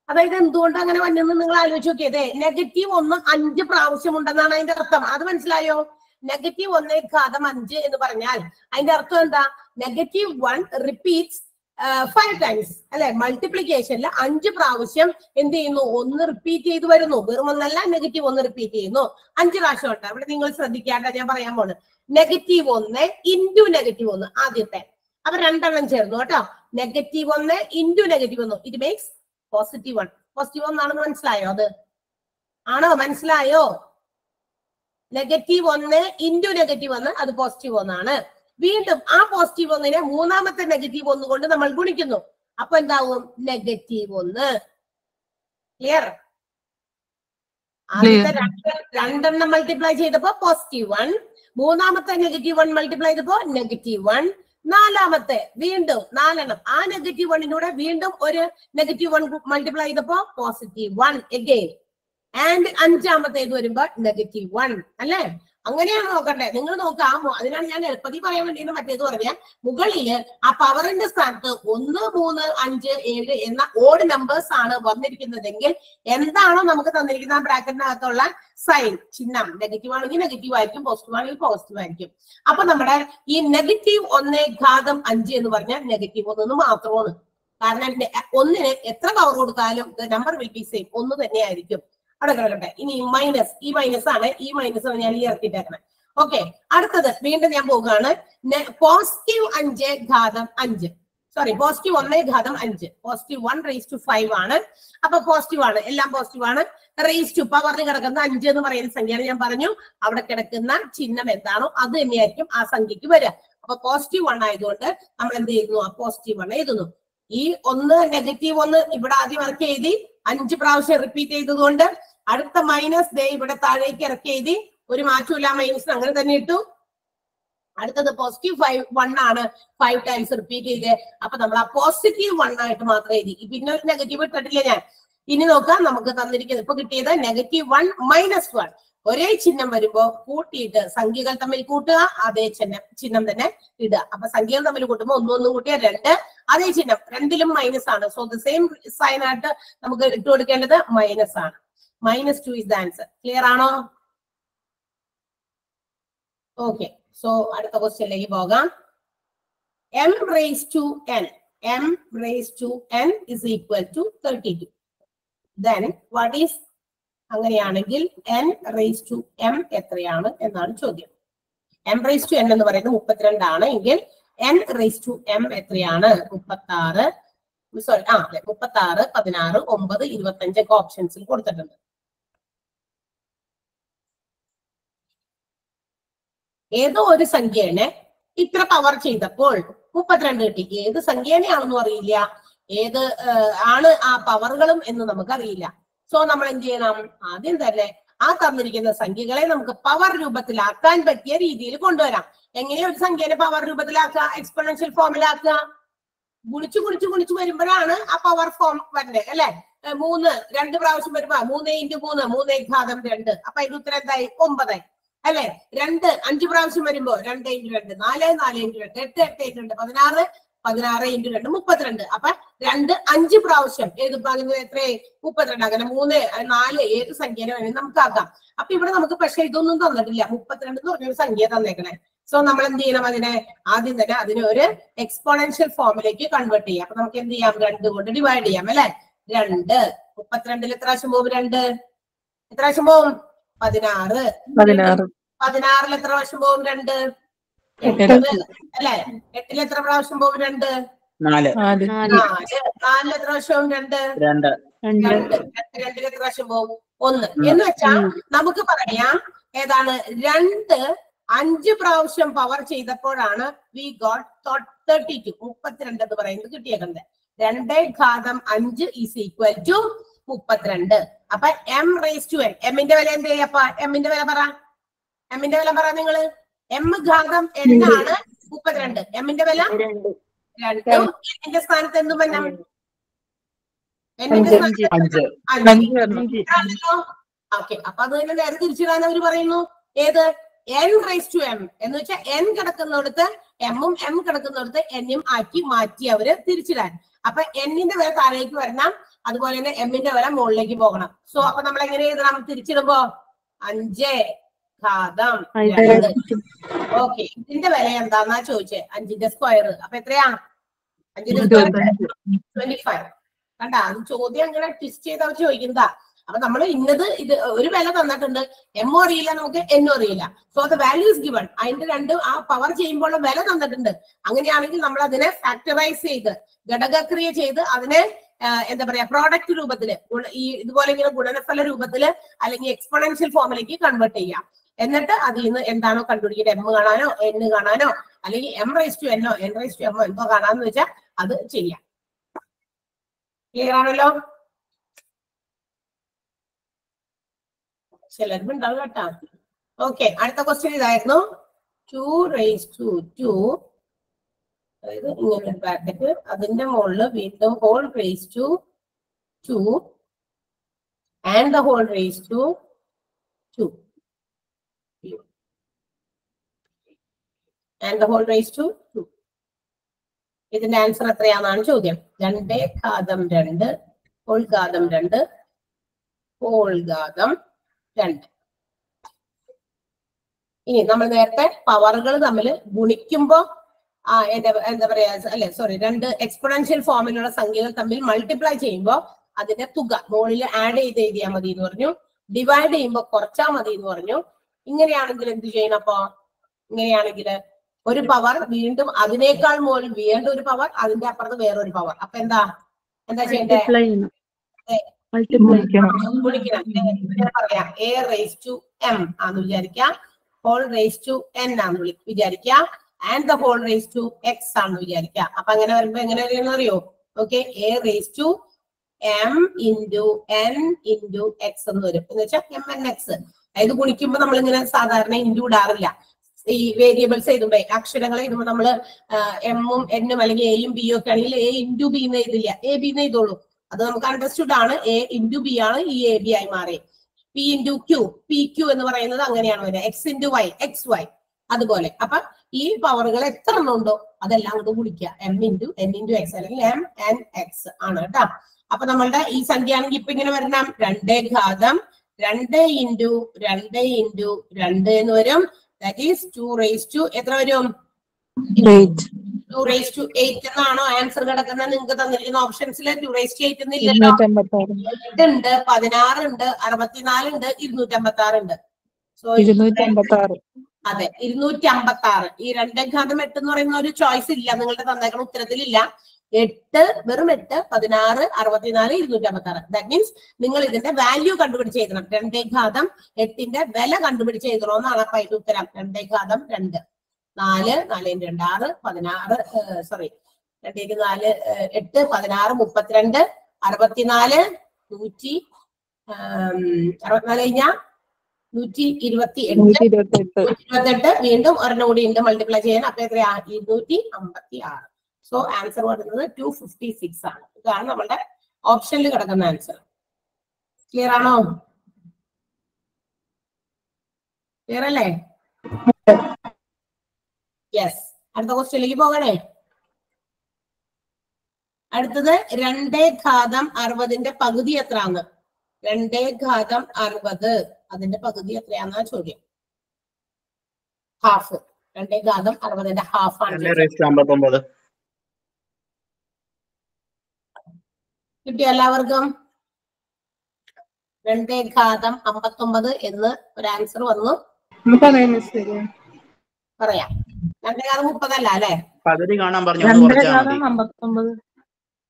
അതായത് എന്തുകൊണ്ട് അങ്ങനെ വന്നെന്ന് നിങ്ങൾ ആലോചിച്ച് നോക്കിയതേ നെഗറ്റീവ് ഒന്നും അഞ്ച് പ്രാവശ്യം ഉണ്ടെന്നാണ് അതിന്റെ അർത്ഥം. അത് മനസ്സിലായോ? നെഗറ്റീവ് ഒന്ന് ഘാതം അഞ്ച് എന്ന് പറഞ്ഞാൽ അതിന്റെ അർത്ഥം എന്താ? Negative one repeats five times അല്ലെ? മൾട്ടിപ്ലിക്കേഷനിൽ അഞ്ച് പ്രാവശ്യം എന്ത് ചെയ്യുന്നു? ഒന്ന് റിപ്പീറ്റ് ചെയ്ത് വരുന്നു. വെറും ഒന്നല്ല നെഗറ്റീവ് ഒന്ന് റിപ്പീറ്റ് ചെയ്യുന്നു. അഞ്ച് പ്രാവശ്യം ഉണ്ട്. അവിടെ നിങ്ങൾ ശ്രദ്ധിക്കാണ്ട ഞാൻ പറയാൻ പോണ്. നെഗറ്റീവ് ഒന്ന് ഇന്റു നെഗറ്റീവ് ഒന്ന്. ആദ്യത്തെ. അപ്പൊ രണ്ടെണ്ണം ചേർന്നു കേട്ടോ. നെഗറ്റീവ് ഒന്ന് ഇന്റു നെഗറ്റീവ് ഒന്ന്. It makes positive one positive ഒന്നാണെന്ന് മനസ്സിലായോ അത്? ആണോ? മനസ്സിലായോ? നെഗറ്റീവ് ഒന്ന് ഇന്റു നെഗറ്റീവ് ഒന്ന് അത് പോസിറ്റീവ് ഒന്നാണ് വീണ്ടും ആ പോസിറ്റീവ് ഒന്നിനെ മൂന്നാമത്തെ നെഗറ്റീവ് ഒന്ന് കൊണ്ട് നമ്മൾ ഗുണിക്കുന്നു. അപ്പൊ എന്താവും? നെഗറ്റീവ് ഒന്ന് ക്ലിയർ ആദ്യത്തെ രണ്ട് രണ്ടെണ്ണം മൾട്ടിപ്ലൈ ചെയ്തപ്പോ പോസിറ്റീവ് വൺ മൂന്നാമത്തെ നെഗറ്റീവ് വൺ മൾട്ടിപ്ലൈ ചെയ്തപ്പോ നെഗറ്റീവ് വൺ നാലാമത്തെ വീണ്ടും നാലെണ്ണം. ആ നെഗറ്റീവ് വണ്ണിലൂടെ വീണ്ടും ഒരു നെഗറ്റീവ് വൺ മൾട്ടിപ്ലൈ ചെയ്തപ്പോ പോസിറ്റീവ് വൺ എഗെയിൻ ആൻഡ് അഞ്ചാമത്തേത് വരുമ്പോ നെഗറ്റീവ് വൺ അല്ലേ? അങ്ങനെയാണ് നോക്കണ്ടേ? നിങ്ങൾ നോക്കാം അതിനാണ് ഞാൻ എളുപ്പത്തിൽ പറയാൻ വേണ്ടിയിട്ട് മറ്റേത് പറഞ്ഞ മുകളിൽ ആ പവറിന്റെ സ്ഥാനത്ത് ഒന്ന് മൂന്ന് അഞ്ച് ഏഴ് എന്ന ഓഡ് നമ്പേഴ്സ് ആണ് വന്നിരിക്കുന്നതെങ്കിൽ എന്താണോ നമുക്ക് തന്നിരിക്കുന്ന ബ്രാക്കറ്റിനകത്തുള്ള സൈൻ ചിഹ്നം. നെഗറ്റീവ് ആണെങ്കിൽ നെഗറ്റീവ് ആയിരിക്കും പോസിറ്റീവ് ആണെങ്കിൽ പോസിറ്റീവ് ആയിരിക്കും. അപ്പൊ നമ്മുടെ ഈ നെഗറ്റീവ് ഒന്ന് ഘാതം അഞ്ച് എന്ന് പറഞ്ഞാൽ നെഗറ്റീവ് ഒന്ന് മാത്രമാണ്. കാരണം ഒന്നിന് എത്ര പവർ കൊടുത്താലും നമ്പർ വിൽ ബി സെയിം ഒന്ന് തന്നെയായിരിക്കും. അവിടെ കിടക്കട്ടെ. ഇനി മൈനസ് ഈ മൈനസ് ആണ്. ഈ മൈനസ് ആണ് ഞാൻ ഈ ഇറക്കിട്ടേക്കണേ ഓക്കെ അടുത്തത് വീണ്ടും ഞാൻ പോവുകയാണ്. പോസിറ്റീവ് അഞ്ച് ഘാതം അഞ്ച്. സോറി പോസിറ്റീവ് ഒന്നേ ഘാതം അഞ്ച്. Positive one raise to five ആണ്. അപ്പൊ പോസിറ്റീവ് ആണ്. എല്ലാം പോസിറ്റീവ് ആണ്. റേസ് ടു പവറിന് കിടക്കുന്ന അഞ്ച് എന്ന് പറയുന്ന സംഖ്യയാണ് ഞാൻ പറഞ്ഞു. അവിടെ കിടക്കുന്ന ചിഹ്നം എന്താണോ അത് തന്നെയായിരിക്കും ആ സംഖ്യക്ക് വരിക. അപ്പൊ പോസിറ്റീവ് വൺ ആയതുകൊണ്ട് നമ്മൾ എന്ത് ചെയ്യുന്നു ആ പോസിറ്റീവ് വൺ എഴുതുന്നു. ഈ ഒന്ന് നെഗറ്റീവ് ഒന്ന് ഇവിടെ ആദ്യം വർക്ക് എഴുതി അഞ്ച് പ്രാവശ്യം റിപ്പീറ്റ് ചെയ്തതുകൊണ്ട് അടുത്ത മൈനസ് ദേ ഇവിടെ താഴേക്ക് ഇറക്കി എഴുതി. ഒരു മാറ്റമില്ല മൈനസ് അങ്ങനെ തന്നെ ഇട്ടു. അടുത്തത് പോസിറ്റീവ് ഫൈവ് വൺ ആണ്. ഫൈവ് ടൈംസ് റിപ്പീറ്റ് ചെയ്ത്. അപ്പൊ നമ്മൾ ആ പോസിറ്റീവ് വൺ ആയിട്ട് മാത്രം എഴുതി. പിന്നെ ഒരു നെഗറ്റീവ് ഇട്ടിട്ടില്ല ഞാൻ. ഇനി നോക്കാം നമുക്ക് തന്നിരിക്കുന്നത്. ഇപ്പൊ കിട്ടിയത് നെഗറ്റീവ് വൺ മൈനസ് വൺ ഒരേ ചിഹ്നം വരുമ്പോ കൂട്ടിയിട്ട് സംഖ്യകൾ തമ്മിൽ കൂട്ടുക അതേ ചിഹ്നം ചിഹ്നം തന്നെ ഇടുക. അപ്പൊ സംഖ്യകൾ തമ്മിൽ കൂട്ടുമ്പോൾ ഒന്നും കൂട്ടിയ രണ്ട്. അതേ ചിഹ്നം രണ്ടിലും മൈനസ് ആണ്. സോ ദ സെയിം സൈൻ ആയിട്ട് നമുക്ക് ഇട്ട് കൊടുക്കേണ്ടത് മൈനസ് ആണ്. Minus two is the answer clear ആണോ? ഓക്കെ സോ അടുത്ത ക്വസ്റ്റ്യനിലേക്ക് പോകാം. M raise to n m raise to n is equal to thirty two then what is അങ്ങനെയാണെങ്കിൽ എൻ റേസ് ടു എം എത്രയാണ് എന്നാണ് ചോദ്യം. എം റേസ് ടു എൻ എന്ന് പറയുന്നത് മുപ്പത്തിരണ്ടാണ് എങ്കിൽ എൻ റേസ് ടു എം എത്രയാണ്? മുപ്പത്തി ആറ് സോറി ആ അതെ മുപ്പത്തി ആറ് പതിനാറ് ഒമ്പത് ഇരുപത്തി അഞ്ചൊക്കെ ഓപ്ഷൻസിൽ കൊടുത്തിട്ടുണ്ട്. ഏതോ ഒരു സംഖ്യനെ ഇത്ര പവർ ചെയ്തപ്പോൾ മുപ്പത്തിരണ്ട് കിട്ടി ഏത് സംഖ്യനെയാണെന്നും അറിയില്ല. ഏത് ആണ് ആ പവറുകളും എന്ന് നമുക്കറിയില്ല. സോ നമ്മൾ എന്ത് ചെയ്യണം? ആദ്യം തന്നെ ആ തന്നിരിക്കുന്ന സംഖ്യകളെ നമുക്ക് പവർ രൂപത്തിലാക്കാൻ പറ്റിയ രീതിയിൽ കൊണ്ടുവരാം. എങ്ങനെ ഒരു സംഖ്യനെ പവർ രൂപത്തിലാക്കുക? എക്സ്പൊണൻഷ്യൽ ഫോമിലാക്കുക ഗുണിച്ചു ഗുണിച്ചു ഗുണിച്ചു വരുമ്പോഴാണ് ആ പവർ ഫോം വരുന്നത് അല്ലെ? മൂന്ന് രണ്ട് പ്രാവശ്യം വരുമ്പോ മൂന്ന് ഇന്റു മൂന്ന് മൂന്ന് ഘാതം രണ്ട്. അപ്പൊ ഇത് ഉത്തരം എന്തായി? ഒമ്പതായി. അല്ലെ? രണ്ട് അഞ്ച് പ്രാവശ്യം വരുമ്പോ രണ്ട് ഇന്റു രണ്ട് നാല് നാല് ഇന്റു രണ്ട് എട്ട് എട്ട് ഇന്റു രണ്ട് പതിനാറ് പതിനാറ് ഇന്റു രണ്ട് മുപ്പത്തിരണ്ട്. അപ്പൊ രണ്ട് അഞ്ച് പ്രാവശ്യം ഏത് ഭാഗത്ത് എത്ര മുപ്പത്തിരണ്ട്. അങ്ങനെ മൂന്ന് നാല് ഏത് സംഖ്യേനെ വേണമെങ്കിൽ നമുക്ക് ആക്കാം. അപ്പൊ ഇവിടെ നമുക്ക് പക്ഷെ ഇതൊന്നും തന്നിട്ടില്ല. മുപ്പത്തിരണ്ട് എന്ന് പറഞ്ഞൊരു സംഖ്യ തന്നേക്കണേ. സോ നമ്മൾ എന്ത് ചെയ്യണം അതിനെ? ആദ്യം തന്നെ അതിനെ ഒരു എക്സ്പോണൻഷ്യൽ ഫോമിലേക്ക് കൺവേർട്ട് ചെയ്യാം. അപ്പൊ നമുക്ക് എന്ത് ചെയ്യാം? രണ്ട് കൊണ്ട് ഡിവൈഡ് ചെയ്യാം അല്ലെ? രണ്ട്. മുപ്പത്തിരണ്ടിൽ എത്ര പ്രാവശ്യം പോകും? രണ്ട്. എത്ര പ്രാവശ്യം പോകും? പതിനാറ്. പതിനാറ്. പതിനാറിൽ എത്ര പ്രാവശ്യം പോകും? രണ്ട്. അല്ലെ? എട്ടിൽ എത്ര പ്രാവശ്യം പോകും? രണ്ട്. നാല്. നാല്. നാല്. നാലിൽ എത്ര പ്രാവശ്യം പോകും? രണ്ട്. രണ്ട്. രണ്ട്. രണ്ട്. രണ്ടിൽ എത്ര പ്രാവശ്യം പോകും? ഒന്ന്. എന്ന് വെച്ചാ നമുക്ക് പറയാം ഏതാണ്? രണ്ട് അഞ്ച് പ്രാവശ്യം പവർ ചെയ്തപ്പോഴാണ് വി ഗോട്ട് തേർട്ടി ടു മുപ്പത്തിരണ്ട് എന്ന് പറയുന്നത് കിട്ടിയേക്കുന്നത്. രണ്ട് ഘാതം അഞ്ച് ഈസ് ഈക്വൽ ടു മുപ്പത്തിരണ്ട്. അപ്പൊ എം റേസ് ടു എൻ എമ്മിന്റെ വില എന്ത് ചെയ്യപ്പ എമ്മിന്റെ വില പറ. എമ്മിന്റെ വില പറ നിങ്ങൾ. എം ഘാതം n ആണ് മുപ്പത്തിരണ്ട്. എമ്മിന്റെ വില? രണ്ട്. എന്നിന്റെ സ്ഥാനത്ത് എന്തും എന്നിന്റെ സ്ഥാനത്ത് വരണം. ഓക്കെ. അപ്പൊ അത് തന്നെ നേരെ തിരിച്ചിടാൻ അവർ പറയുന്നു. ഏത്? എൻ റൈസ് ടു എം എന്ന് വെച്ചാൽ എൻ കിടക്കുന്നിടത്ത് എമ്മും എം കിടക്കുന്നിടത്ത് എന്നും ആക്കി മാറ്റി അവർ തിരിച്ചിടാൻ. അപ്പൊ എന്നിന്റെ വില താഴേക്ക് വരണം. അതുപോലെ തന്നെ എമ്മിന്റെ വില മുകളിലേക്ക് പോകണം. സോ അപ്പൊ നമ്മൾ എങ്ങനെ എഴുതണം തിരിച്ചിടുമ്പോ? അഞ്ച് ഘാതം ഓക്കെ ഇതിന്റെ വില എന്താന്നാ ചോദിച്ചേ? അഞ്ചിന്റെ സ്ക്വയർ അപ്പൊ എത്രയാണ്? അഞ്ചിന്റെ സ്ക്വയർ ട്വന്റി ഫൈവ് കണ്ട? അത് ചോദ്യം അങ്ങനെ ട്വിസ്റ്റ് ചെയ്ത് അവർ ചോദിക്കുന്നതാ. അപ്പൊ നമ്മൾ ഇന്നത് ഇത് ഒരു വില തന്നിട്ടുണ്ട്. എമ്മോ അറിയില്ല നമുക്ക് എന്നോ അറിയില്ല. സോ ദ വാല്യൂസ് ഗിവൺ അതിന്റെ രണ്ട് ആ പവർ ചെയ്യുമ്പോൾ വില തന്നിട്ടുണ്ട്. അങ്ങനെയാണെങ്കിൽ നമ്മൾ അതിനെ ഫാക്ടറൈസ് ചെയ്ത് ഘടകക്രിയ ചെയ്ത് അതിനെ എന്താ പറയാ പ്രോഡക്റ്റ് രൂപത്തിൽ ഈ ഇതുപോലെ ഇങ്ങനെ ഗുണനഫല രൂപത്തിൽ അല്ലെങ്കിൽ എക്സ്പൊണൻഷ്യൽ ഫോമിലേക്ക് കൺവേർട്ട് ചെയ്യാം. എന്നിട്ട് അതിൽ നിന്ന് എന്താണോ കണ്ടുപിടിക്കുന്നത് എം കാണാനോ എൻ കാണാനോ അല്ലെങ്കിൽ എം റൈസ് ടു എന്നോ എൻ റൈസ് ടു എമ്മോ എന്തോ കാണാന്ന് വെച്ചാൽ അത് ചെയ്യാം. ക്ലിയർ ആണല്ലോ? ചിലർക്കും ഉണ്ടാവും കേട്ടാ. ഓക്കെ അടുത്ത ക്വസ്റ്റ്യൻ ഇതായിരുന്നു. ടു റേസ് ടു ടു അതായത് ഇങ്ങനെ ഒരു ബ്രാക്കറ്റ് അതിന്റെ മുകളിൽ വീണ്ടും whole raise to two and the whole raise to two and the whole raise to two ഇതിന്റെ ആൻസർ എത്രയാണെന്നാണ് ചോദ്യം. രണ്ട് ഘാതം രണ്ട് ഹോൾ ഘാതം രണ്ട് ഹോൾ ഘാതം രണ്ട്. ഇനി നമ്മൾ നേരത്തെ പവറുകൾ തമ്മിൽ ഗുണിക്കുമ്പോ ആ എന്താ പറയാ അല്ലെ സോറി രണ്ട് എക്സ്പൊണൻഷ്യൽ ഫോമിലുള്ള സംഖ്യകൾ തമ്മിൽ മൾട്ടിപ്ലൈ ചെയ്യുമ്പോൾ അതിന്റെ തുക മുകളിൽ ആഡ് ചെയ്ത് എഴുതിയാൽ മതി എന്ന് പറഞ്ഞു. ഡിവൈഡ് ചെയ്യുമ്പോൾ കുറച്ചാൽ മതി എന്ന് പറഞ്ഞു. ഇങ്ങനെയാണെങ്കിൽ എന്ത് ചെയ്യണം അപ്പോ? ഇങ്ങനെയാണെങ്കിൽ ഒരു പവർ വീണ്ടും അതിനേക്കാൾ മുകളിൽ വീണ്ടും ഒരു പവർ അതിന്റെ അപ്പുറത്ത് വേറൊരു പവർ അപ്പൊ എന്താ? എന്താ ചെയ്യണ്ടേ? മൾട്ടിപ്ലൈ ചെയ്യണം. മൾട്ടിപ്ലൈ ഗുണിക്കണം. ഗുണിക്കണം. ഇങ്ങനെ പറയാം. എ റേസ് ടു എം ആന്ന് വിചാരിക്കാം. ഹോൾ റേസ് ടു എൻ ആന്ന് വിളി- വിചാരിക്കാം. And the whole raise to x ആണെന്ന് വിചാരിക്കുക. അപ്പൊ അങ്ങനെ വരുമ്പോ എങ്ങനെ വരുമെന്ന് അറിയോ? Okay a raise to m into n into x എന്ന് വരും. എന്ന് വെച്ചാൽ എം എൻ എക്സ് അതായത് ഗുണിക്കുമ്പോ നമ്മൾ ഇങ്ങനെ സാധാരണ ഇന്റു ഇടാറില്ല. ഈ വേരിയബിൾസ് എഴുതുമ്പോ അക്ഷരങ്ങൾ എഴുതുമ്പോൾ നമ്മൾ എമ്മും എന്നും അല്ലെങ്കിൽ എയും ബിയും ഒക്കെ ആണെങ്കിൽ എ ഇന്റു ബി എന്ന് എഴുതില്ല. എ ബി എന്ന് എഴുതുള്ളൂ. അത് നമുക്ക് അണ്ടർസ്റ്റുഡ് ആണ്. എ ഇന്റു ബി ആണ് ഈ എ ബി ആയി മാറി. P into q p q എന്ന് പറയുന്നത് അങ്ങനെയാണ് വരുന്നത് x into y x y അതുപോലെ. അപ്പൊ ഈ പവറുകൾ എത്ര എണ്ണം ഉണ്ടോ? അതെല്ലാം അങ്ങോട്ട് കുടിക്കുക m into n into x അല്ലെങ്കിൽ എം എൻ എക്സ് ആണ് കേട്ടോ. അപ്പൊ നമ്മളുടെ ഈ സംഖ്യ ആണെങ്കിൽ ഇപ്പൊ ഇങ്ങനെ വരണം. രണ്ടേ ഘാതം രണ്ട് ഇന്റു രണ്ട് ഇന്റു രണ്ട് എന്ന് വരും. That is two raise to two വരും? Two raise to two eight answer കിടക്കുന്നത്? നിങ്ങൾക്ക് തന്നിരിക്കുന്ന ഓപ്ഷൻസിൽ ടു റേസ് ടു എയ്റ്റ് എന്നില്ലല്ലോ ഉണ്ട് പതിനാറ് ഉണ്ട് പതിനാറുണ്ട് അറുപത്തിനാലുണ്ട് ഇരുന്നൂറ്റി അമ്പത്തി ആറുണ്ട് സോ ഇരുന്നൂറ്റി അമ്പത്തി ആറ് അതെ ഇരുന്നൂറ്റി അമ്പത്തി ആറ് ഈ രണ്ടേ ഘാതം എട്ട് എന്ന് പറയുന്ന ഒരു ചോയ്സ് ഇല്ല. നിങ്ങളുടെ തന്നേക്കുന്ന ഉത്തരത്തിലില്ല. എട്ട് വെറും എട്ട് പതിനാറ് അറുപത്തിനാല് ഇരുന്നൂറ്റി അമ്പത്തി ആറ് ദാറ്റ് മീൻസ് നിങ്ങൾ ഇതിന്റെ വാല്യൂ കണ്ടുപിടിച്ച് എഴുതണം. രണ്ടേ ഘാതം എട്ടിന്റെ വില കണ്ടുപിടിച്ച് എഴുതണമെന്നാണ് അപ്പൊ അതിന്റെ ഉത്തരം. രണ്ടേ ഘാതം രണ്ട്. നാല് നാല് രണ്ട് ആറ് പതിനാറ് സോറി രണ്ടേക്ക് നാല് എട്ട് പതിനാറ് മുപ്പത്തിരണ്ട് അറുപത്തിനാല് നൂറ്റി അറുപത്തിനാല് കഴിഞ്ഞാൽ നൂറ്റി ഇരുപത്തി എട്ട് ഇരുപത്തെട്ട് വീണ്ടും ഒരെണ്ണം കൂടി ഉണ്ട്. മൾട്ടിപ്ലൈ ചെയ്യാൻ. അപ്പൊ എത്രയാ? ഇരുന്നൂറ്റി അമ്പത്തി ആറ് സോ ആൻസർ വരുന്നത് ടു ഫിഫ്റ്റി സിക്സ് ആണ്. ഇതാണ് നമ്മുടെ ഓപ്ഷനിൽ കിടക്കുന്ന ആൻസർ ക്ലിയർ ആണോ? ക്ലിയർ അല്ലേ? യെസ് അടുത്ത ക്വസ്റ്റ്യനിലേക്ക് പോകണേ. അടുത്തത് രണ്ടേ ഘാതം അറുപതിന്റെ പകുതി എത്രയാന്ന് രണ്ടേ ഘാതം അറുപത്. അതിന്റെ പകുതി എത്രയാന്നാ ചോദ്യം? ഹാഫ് രണ്ടേ ഘാതം അറുപതിന്റെ ഹാഫ് ആണ് കിട്ടിയോ എല്ലാവർക്കും? രണ്ടേ ഘാതം അമ്പത്തൊമ്പത് എന്ന് ഒരു ആൻസർ വന്നു. പറയാം. രണ്ടേ ഘാതം മുപ്പതല്ല അല്ലെ? പകുതി കാണാൻ പറഞ്ഞു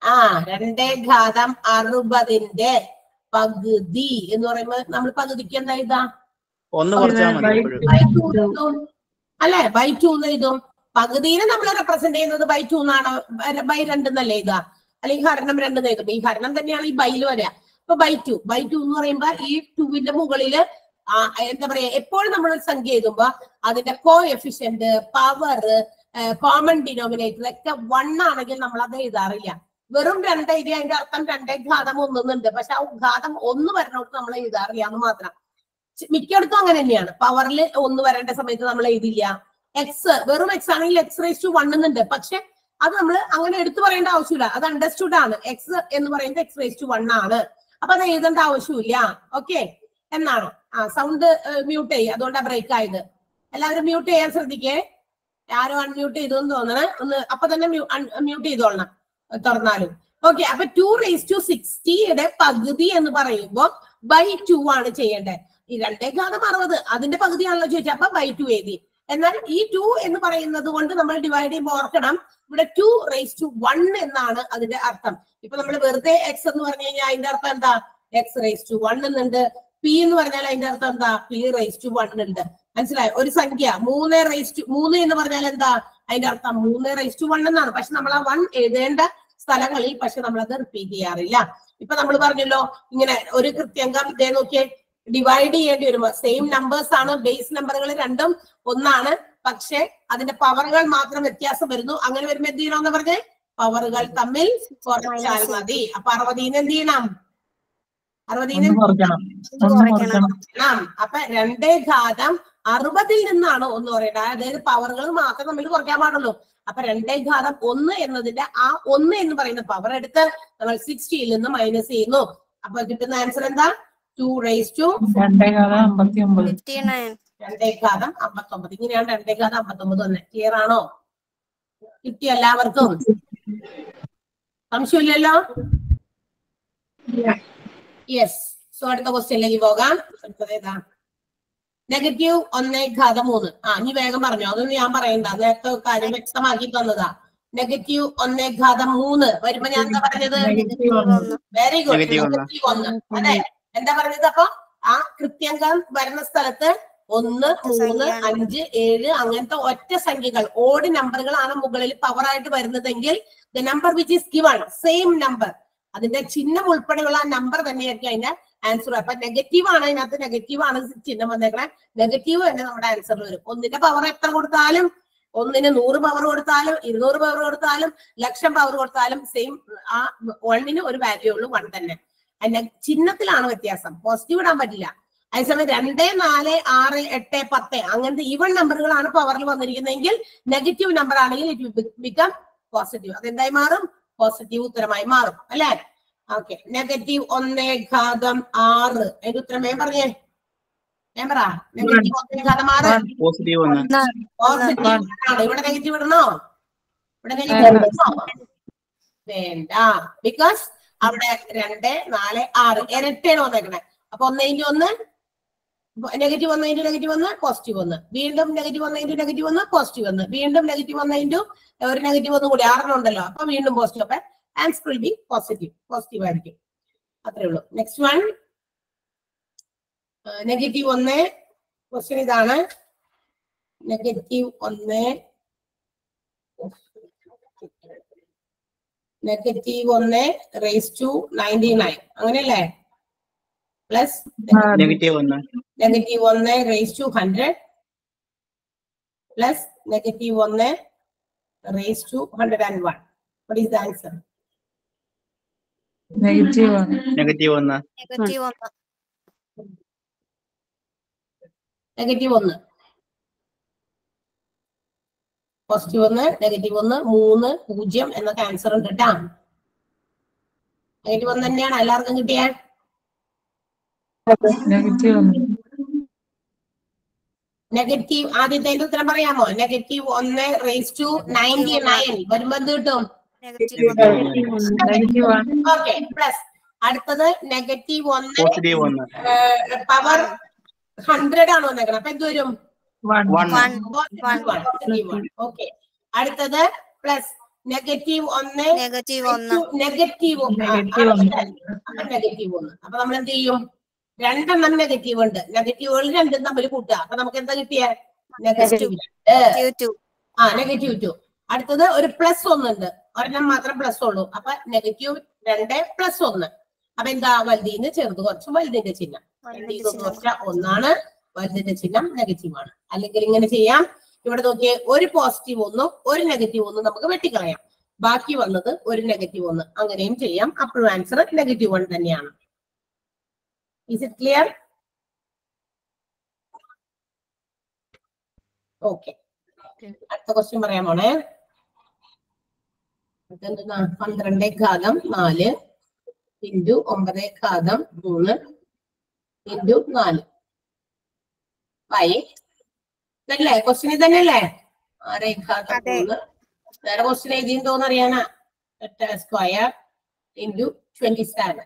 ആ രണ്ടേ ഘാതം അറുപതിന്റെ പകുതി എന്ന് പറയുമ്പോ നമ്മൾ പകുതിക്ക് എന്താ ഇതാ ബൈ ടു എഴുതും. അല്ലെ? ബൈ ടു എന്ന് എഴുതും. പകുതിനെ നമ്മൾ റെപ്രസെന്റ് ചെയ്യുന്നത് ബൈ ടു എന്നാണ് ബൈ രണ്ട് എന്നല്ലേ ഇതാ അല്ലെങ്കിൽ ഹരണം രണ്ട് എഴുതും. ഈ ഹരണം തന്നെയാണ് ഈ ബൈയിൽ വരിക ഇപ്പൊ ബൈ ടു ബൈ ടു എന്ന് പറയുമ്പോ ഈ ടുവിന്റെ മുകളിൽ എന്താ പറയാ എപ്പോഴും നമ്മൾ ഒരു സംഖ്യ എഴുതുമ്പോ അതിന്റെ coefficient power common denominator ഒക്കെ വൺ ആണെങ്കിൽ നമ്മൾ അത് എഴുതാറില്ല. വെറും രണ്ട് ഇനി അതിന്റെ അർത്ഥം രണ്ടേ ഘാതം ഒന്നുന്നുണ്ട്. പക്ഷെ ആ ഉദ്ഘാതം ഒന്ന് വരണോട്ട് നമ്മൾ എഴുതാറില്ല എന്ന് മാത്രം മിക്കടത്തും അങ്ങനെ തന്നെയാണ്. പവറിൽ ഒന്ന് വരേണ്ട സമയത്ത് നമ്മൾ എഴുതില്ല. എക്സ് വെറും എക്സ് ആണെങ്കിൽ എക്സ് റേസ് ടു വൺ എന്നുണ്ട്. പക്ഷെ അത് നമ്മൾ അങ്ങനെ എടുത്തു പറയേണ്ട ആവശ്യമില്ല. അത് അണ്ടർസ്റ്റുഡ് ആണ്. എക്സ് എന്ന് പറയുന്നത് എക്സ് റേസ് ടു വൺ ആണ്. അപ്പൊ അത് എഴുതേണ്ട ആവശ്യമില്ല. ഓക്കെ എന്നാണ്. ആ സൗണ്ട് മ്യൂട്ട് ചെയ്യുക അതുകൊണ്ടാണ് ബ്രേക്ക് ആയത്. എല്ലാവരും മ്യൂട്ട് ചെയ്യാൻ ശ്രദ്ധിക്കേ. ആരും അൺമ്യൂട്ട് ചെയ്തു തോന്നണേ. ഒന്ന് അപ്പൊ തന്നെ മ്യൂട്ട് ചെയ്തോളണം. തുറന്നാലും. ഓക്കെ അപ്പൊ ടു റേസ് ടു സിക്സ്റ്റിയുടെ പകുതി എന്ന് പറയുമ്പോൾ ബൈ ടു ആണ് ചെയ്യേണ്ടത്. ഈ രണ്ടേ ഘാതം അറുപത് അതിന്റെ പകുതിയാണല്ലോ ചോദിച്ചത്. അപ്പൊ ബൈ ടു എഴുതി. എന്നാൽ ഈ ടു എന്ന് പറയുന്നത് കൊണ്ട് നമ്മൾ ഡിവൈഡ് ചെയ്യുമ്പോൾ ഓർക്കണം. ഇവിടെ ടു റേസ് ടു വൺ എന്നാണ് അതിന്റെ അർത്ഥം. ഇപ്പൊ നമ്മൾ വെറുതെ എക്സ് എന്ന് പറഞ്ഞു കഴിഞ്ഞാൽ അതിന്റെ അർത്ഥം എന്താ? എക്സ് റേസ് ടു വൺ എന്നുണ്ട്. പി എന്ന് പറഞ്ഞാൽ അതിന്റെ അർത്ഥം എന്താ? പി റേസ് ടു വൺ ഉണ്ട് മനസ്സിലായോ? ഒരു സംഖ്യ. മൂന്ന് റേസ് ടു മൂന്ന് എന്ന് പറഞ്ഞാൽ എന്താ? അതിന്റെ അർത്ഥം മൂന്ന് റേസ് ടു വൺ എന്നാണ്. പക്ഷെ നമ്മൾ ആ വൺ എഴുതേണ്ട സ്ഥലങ്ങളിൽ പക്ഷെ നമ്മൾ അത് റിപ്പീറ്റ് ചെയ്യാറില്ല. ഇപ്പൊ നമ്മൾ പറഞ്ഞല്ലോ ഇങ്ങനെ ഒരു കൃത്യംഗം ഇതേ നോക്കിയേ ഡിവൈഡ് ചെയ്യേണ്ടി വരുമ്പോ സെയിം നമ്പേഴ്സ് ആണ് ബേസ് നമ്പറുകൾ രണ്ടും ഒന്നാണ്. പക്ഷെ അതിന്റെ പവറുകൾ മാത്രം വ്യത്യാസം വരുന്നു. അങ്ങനെ വരുമ്പോ എന്ത് ചെയ്യണമെന്ന് പറഞ്ഞേ? പവറുകൾ തമ്മിൽ കുറച്ചാൽ മതി. അപ്പൊ അറുപതിന് എന്ത് ചെയ്യണം? അറുപതിന് അപ്പൊ രണ്ടേ ഘാതം അറുപതിൽ നിന്നാണ് ഒന്ന് പറയുന്നത് അതായത് പവറുകൾ മാത്രം നമ്മൾ കുറയ്ക്കാൻ പാടുള്ളൂ. അപ്പൊ രണ്ടേ ഘാതം ഒന്ന് എന്നതിന്റെ ആ ഒന്ന് എന്ന് പറയുന്ന പവർ എടുത്ത് നമ്മൾ സിക്സ്റ്റിയിൽ നിന്ന് മൈനസ് ചെയ്യുന്നു. അപ്പൊ കിട്ടുന്ന ആൻസർ എന്താ? ടു റേസ് ടു രണ്ടേ ഘാതം അമ്പത്തി ഒമ്പത് ഇങ്ങനെയാണ് രണ്ടേ ഘാതം അമ്പത്തൊമ്പത്. ഇങ്ങനെയാണ് രണ്ടേ ഘാതം അമ്പത്തൊമ്പത് തന്നെ ക്ലിയർ ആണോ? കിട്ടി എല്ലാവർക്കും? സംശയമില്ലല്ലോ? യെസ് സോ അടുത്ത ക്വസ്റ്റ്യനിലേക്ക് പോകാം. അടുത്തത് ഏതാ? നെഗറ്റീവ് ഒന്നേ ഘാത മൂന്ന്. ആ നീ വേഗം പറഞ്ഞോ. അതൊന്നും ഞാൻ പറയണ്ട. നേരത്തെ കാര്യം വ്യക്തമാക്കി തന്നതാ. നെഗറ്റീവ് ഒന്നേ ഘാത മൂന്ന്. വരുമ്പോ ഞാൻ എന്താ പറഞ്ഞത്? വെരി ഗുഡ് ഒന്ന്. നെഗറ്റീവ് ഒന്ന്. അതെ എന്താ പറഞ്ഞത് അപ്പൊ? ആ കൃത്യങ്കം വരുന്ന സ്ഥലത്ത് ഒന്ന് മൂന്ന്. അഞ്ച് ഏഴ് അങ്ങനത്തെ ഒറ്റ സംഖ്യകൾ ഓട് നമ്പറുകളാണ് മുകളിൽ പവർ ആയിട്ട് വരുന്നതെങ്കിൽ the number which is given same number അതിന്റെ ചിഹ്നം ഉൾപ്പെടെയുള്ള ആ നമ്പർ തന്നെയായിരിക്കും അതിന്റെ ആൻസർ അപ്പൊ നെഗറ്റീവ് ആണ് അതിനകത്ത് നെഗറ്റീവ് ആണ് ചിഹ്നം വന്നേക്കണേ. നെഗറ്റീവ് തന്നെ നമ്മുടെ ആൻസർ വരും. ഒന്നിന്റെ പവർ എത്ര കൊടുത്താലും ഒന്നിന് നൂറ് പവർ കൊടുത്താലും ഇരുന്നൂറ് പവർ കൊടുത്താലും ലക്ഷം പവർ കൊടുത്താലും സെയിം ആ വണ്ണിന് ഒരു വാല്യൂ ഉള്ളൂ വൺ തന്നെ. അതിന്റെ ചിഹ്നത്തിലാണ് വ്യത്യാസം. പോസിറ്റീവ് ഇടാൻ പറ്റില്ല. അതേസമയം രണ്ട് നാല് ആറ് എട്ട് പത്ത് അങ്ങനത്തെ ഈവൺ നമ്പറുകളാണ് പവറിൽ വന്നിരിക്കുന്നതെങ്കിൽ നെഗറ്റീവ് നമ്പർ ആണെങ്കിൽ ഇറ്റ് ബിക്കം പോസിറ്റീവ് അതെന്തായി മാറും? പോസിറ്റീവ് ഉത്തരമായി മാറും. അല്ലെ? ഓക്കെ നെഗറ്റീവ് ഒന്നേ ഘാതം ആറ്. അതിന്റെ ഉത്തരം? വേം പറഞ്ഞേ. നെഗറ്റീവ് ഒന്നേ ഘാതം ആറ്. പോസിറ്റീവ് ആണ്? ഇവിടെ നെഗറ്റീവ് ഇടണോ? ഇവിടെ നെഗറ്റീവ് വേണ്ട. ബിക്കോസ് അവിടെ രണ്ട് നാല് ആറ്. ഇരട്ടയാണ് വന്നേക്കണേ? അപ്പൊ ഒന്ന് ഇന്റു ഒന്ന് നെഗറ്റീവ് ഒന്ന് ഇന്റു നെഗറ്റീവ് ഒന്ന് പോസിറ്റീവ് ഒന്ന്. വീണ്ടും നെഗറ്റീവ് ഒന്ന് ഇന്റു നെഗറ്റീവ് ഒന്ന് പോസിറ്റീവ് ഒന്ന്. വീണ്ടും നെഗറ്റീവ് ഒന്ന് ഇന്റു ഒരു നെഗറ്റീവ് ഒന്ന് കൂടി. ആറെണ്ണം ഉണ്ടല്ലോ. അപ്പൊ വീണ്ടും പോസിറ്റീവ് അപ്പൊ answer will be positive positive ആയിരിക്കും അത്രേ ഉള്ളൂ. നെക്സ്റ്റ് വൺ നെഗറ്റീവ് ഒന്ന്. ക്വസ്റ്റ്യൻ ഇതാണ്. നെഗറ്റീവ് ഒന്ന്. നെഗറ്റീവ് ഒന്ന് റേസ് ടു നയന്റി നയൻ അങ്ങനെയല്ലേ പ്ലസ് നെഗറ്റീവ് ഒന്ന്. നെഗറ്റീവ് ഒന്ന് raise to hundred plus negative ഒന്ന് raise to hundred and one what is the answer negative ആണ്. നെഗറ്റീവ് ഒന്ന്. നെഗറ്റീവ് ഒന്ന്. നെഗറ്റീവ് ഒന്ന്. പോസിറ്റീവ് ഒന്ന് നെഗറ്റീവ് ഒന്ന് മൂന്ന് പൂജ്യം എന്നൊക്കെ ആൻസർ ഉണ്ട് കേട്ടാ നെഗറ്റീവ് ഒന്ന് തന്നെയാണ്. എല്ലാവർക്കും കിട്ടിയ? നെഗറ്റീവ് ആദ്യത്തെ ഉത്തരം പറയാമോ? നെഗറ്റീവ് ഒന്ന് റേസ് ടു നയന്റി നയൻ വരുമ്പോ എന്ത് കിട്ടും? നെഗറ്റീവ് ഓക്കെ പ്ലസ് അടുത്തത് നെഗറ്റീവ് ഒന്ന് പവർ ഹൺഡ്രഡ് ആണ് വന്നേക്കണം അപ്പൊ എന്ത് വരും? ഓക്കെ അടുത്തത് പ്ലസ് നെഗറ്റീവ് ഒന്ന് നെഗറ്റീവ് ഒന്ന് നെഗറ്റീവ് നെഗറ്റീവ് ഒന്ന് അപ്പൊ നെഗറ്റീവ് ഒന്ന് അപ്പൊ നമ്മൾ എന്ത് ചെയ്യും? രണ്ടെണ്ണം നെഗറ്റീവ് ഉണ്ട്. നെഗറ്റീവുകൾ രണ്ടും തമ്മിൽ കൂട്ടുക. അപ്പൊ നമുക്ക് എന്താ കിട്ടിയ? നെഗറ്റീവ് നെഗറ്റീവ് ആ നെഗറ്റീവ് ടു അടുത്തത് ഒരു പ്ലസ് ഒന്ന് ഉണ്ട് ഒരെണ്ണം മാത്രം പ്ലസ് ഉള്ളൂ. അപ്പൊ നെഗറ്റീവ് രണ്ട് പ്ലസ് ഒന്ന്. അപ്പൊ എന്താ? വലുതിന്ന് ചെറുത് കുറച്ച് വലുതിന്റെ ചിഹ്നം. കുറച്ച ഒന്നാണ്. വലുതിന്റെ ചിഹ്നം നെഗറ്റീവ് ആണ്. അല്ലെങ്കിൽ ഇങ്ങനെ ചെയ്യാം. ഇവിടെ നോക്കിയേ ഒരു പോസിറ്റീവ് ഒന്നും ഒരു നെഗറ്റീവ് ഒന്നും നമുക്ക് വെട്ടിക്കളയാം. ബാക്കി വന്നത് ഒരു നെഗറ്റീവ് ഒന്ന്. അങ്ങനെയും ചെയ്യാം. അപ്പോഴും ആൻസർ നെഗറ്റീവ് വൺ തന്നെയാണ്. ഇസ് ഇറ്റ് ക്ലിയർ ഓക്കെ അടുത്ത ക്വസ്റ്റ്യൻ പറയാമോണേ പോണേ? പന്ത്രണ്ടേ ഘാതം നാല് ഇന്റു ഒമ്പതേ ഘാതം മൂന്ന് ഇന്റു നാല്. ഫൈവ് ഇതല്ലേ? ക്വസ്റ്റിനി തന്നെയല്ലേ? ആറേ ഘാതം. മൂന്ന്. വേറെ ക്വസ്റ്റ്യൻ എഴുതിയിട്ടുണ്ടോന്ന് അറിയാനാ? സ്ക്വയർ ഇന്റു ട്വന്റി സെവൻ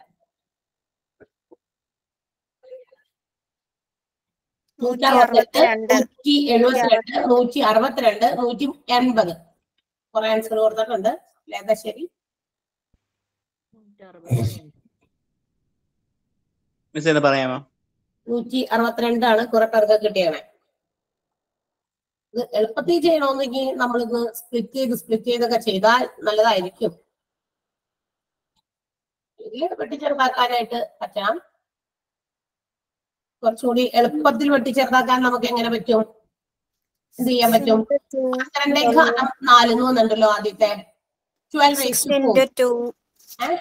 നൂറ്റി അറുപത്തെട്ട് നൂറ്റി എഴുപത്തിരണ്ട് നൂറ്റി അറുപത്തിരണ്ട് നൂറ്റി എൺപത് കുറെ ആൻസർ കൊടുത്തിട്ടുണ്ട്. లేదా శరి പറയാമോ? നൂറ്റി അറുപത്തിരണ്ടാണ് കുറെ പേർക്ക് കിട്ടിയത് ഇത് എളുപ്പത്തിൽ ചെയ്യണമെന്നെങ്കിൽ നമ്മളിത് സ്പ്ലിറ്റ് ചെയ്ത് സ്പ്ലിറ്റ് ചെയ്തൊക്കെ ചെയ്താൽ നല്ലതായിരിക്കും. വെട്ടിച്ചെറുതാക്കാനായിട്ട് പറ്റാം. കുറച്ചുകൂടി എളുപ്പത്തിൽ വെട്ടിച്ചെറുതാക്കാൻ നമുക്ക് എങ്ങനെ പറ്റും? എന്ത് ചെയ്യാൻ പറ്റും? പന്ത്രണ്ടേക്കാലം നാലെന്ന് വന്നിട്ടുണ്ടല്ലോ ആദ്യത്തെ. 12 raised to ah,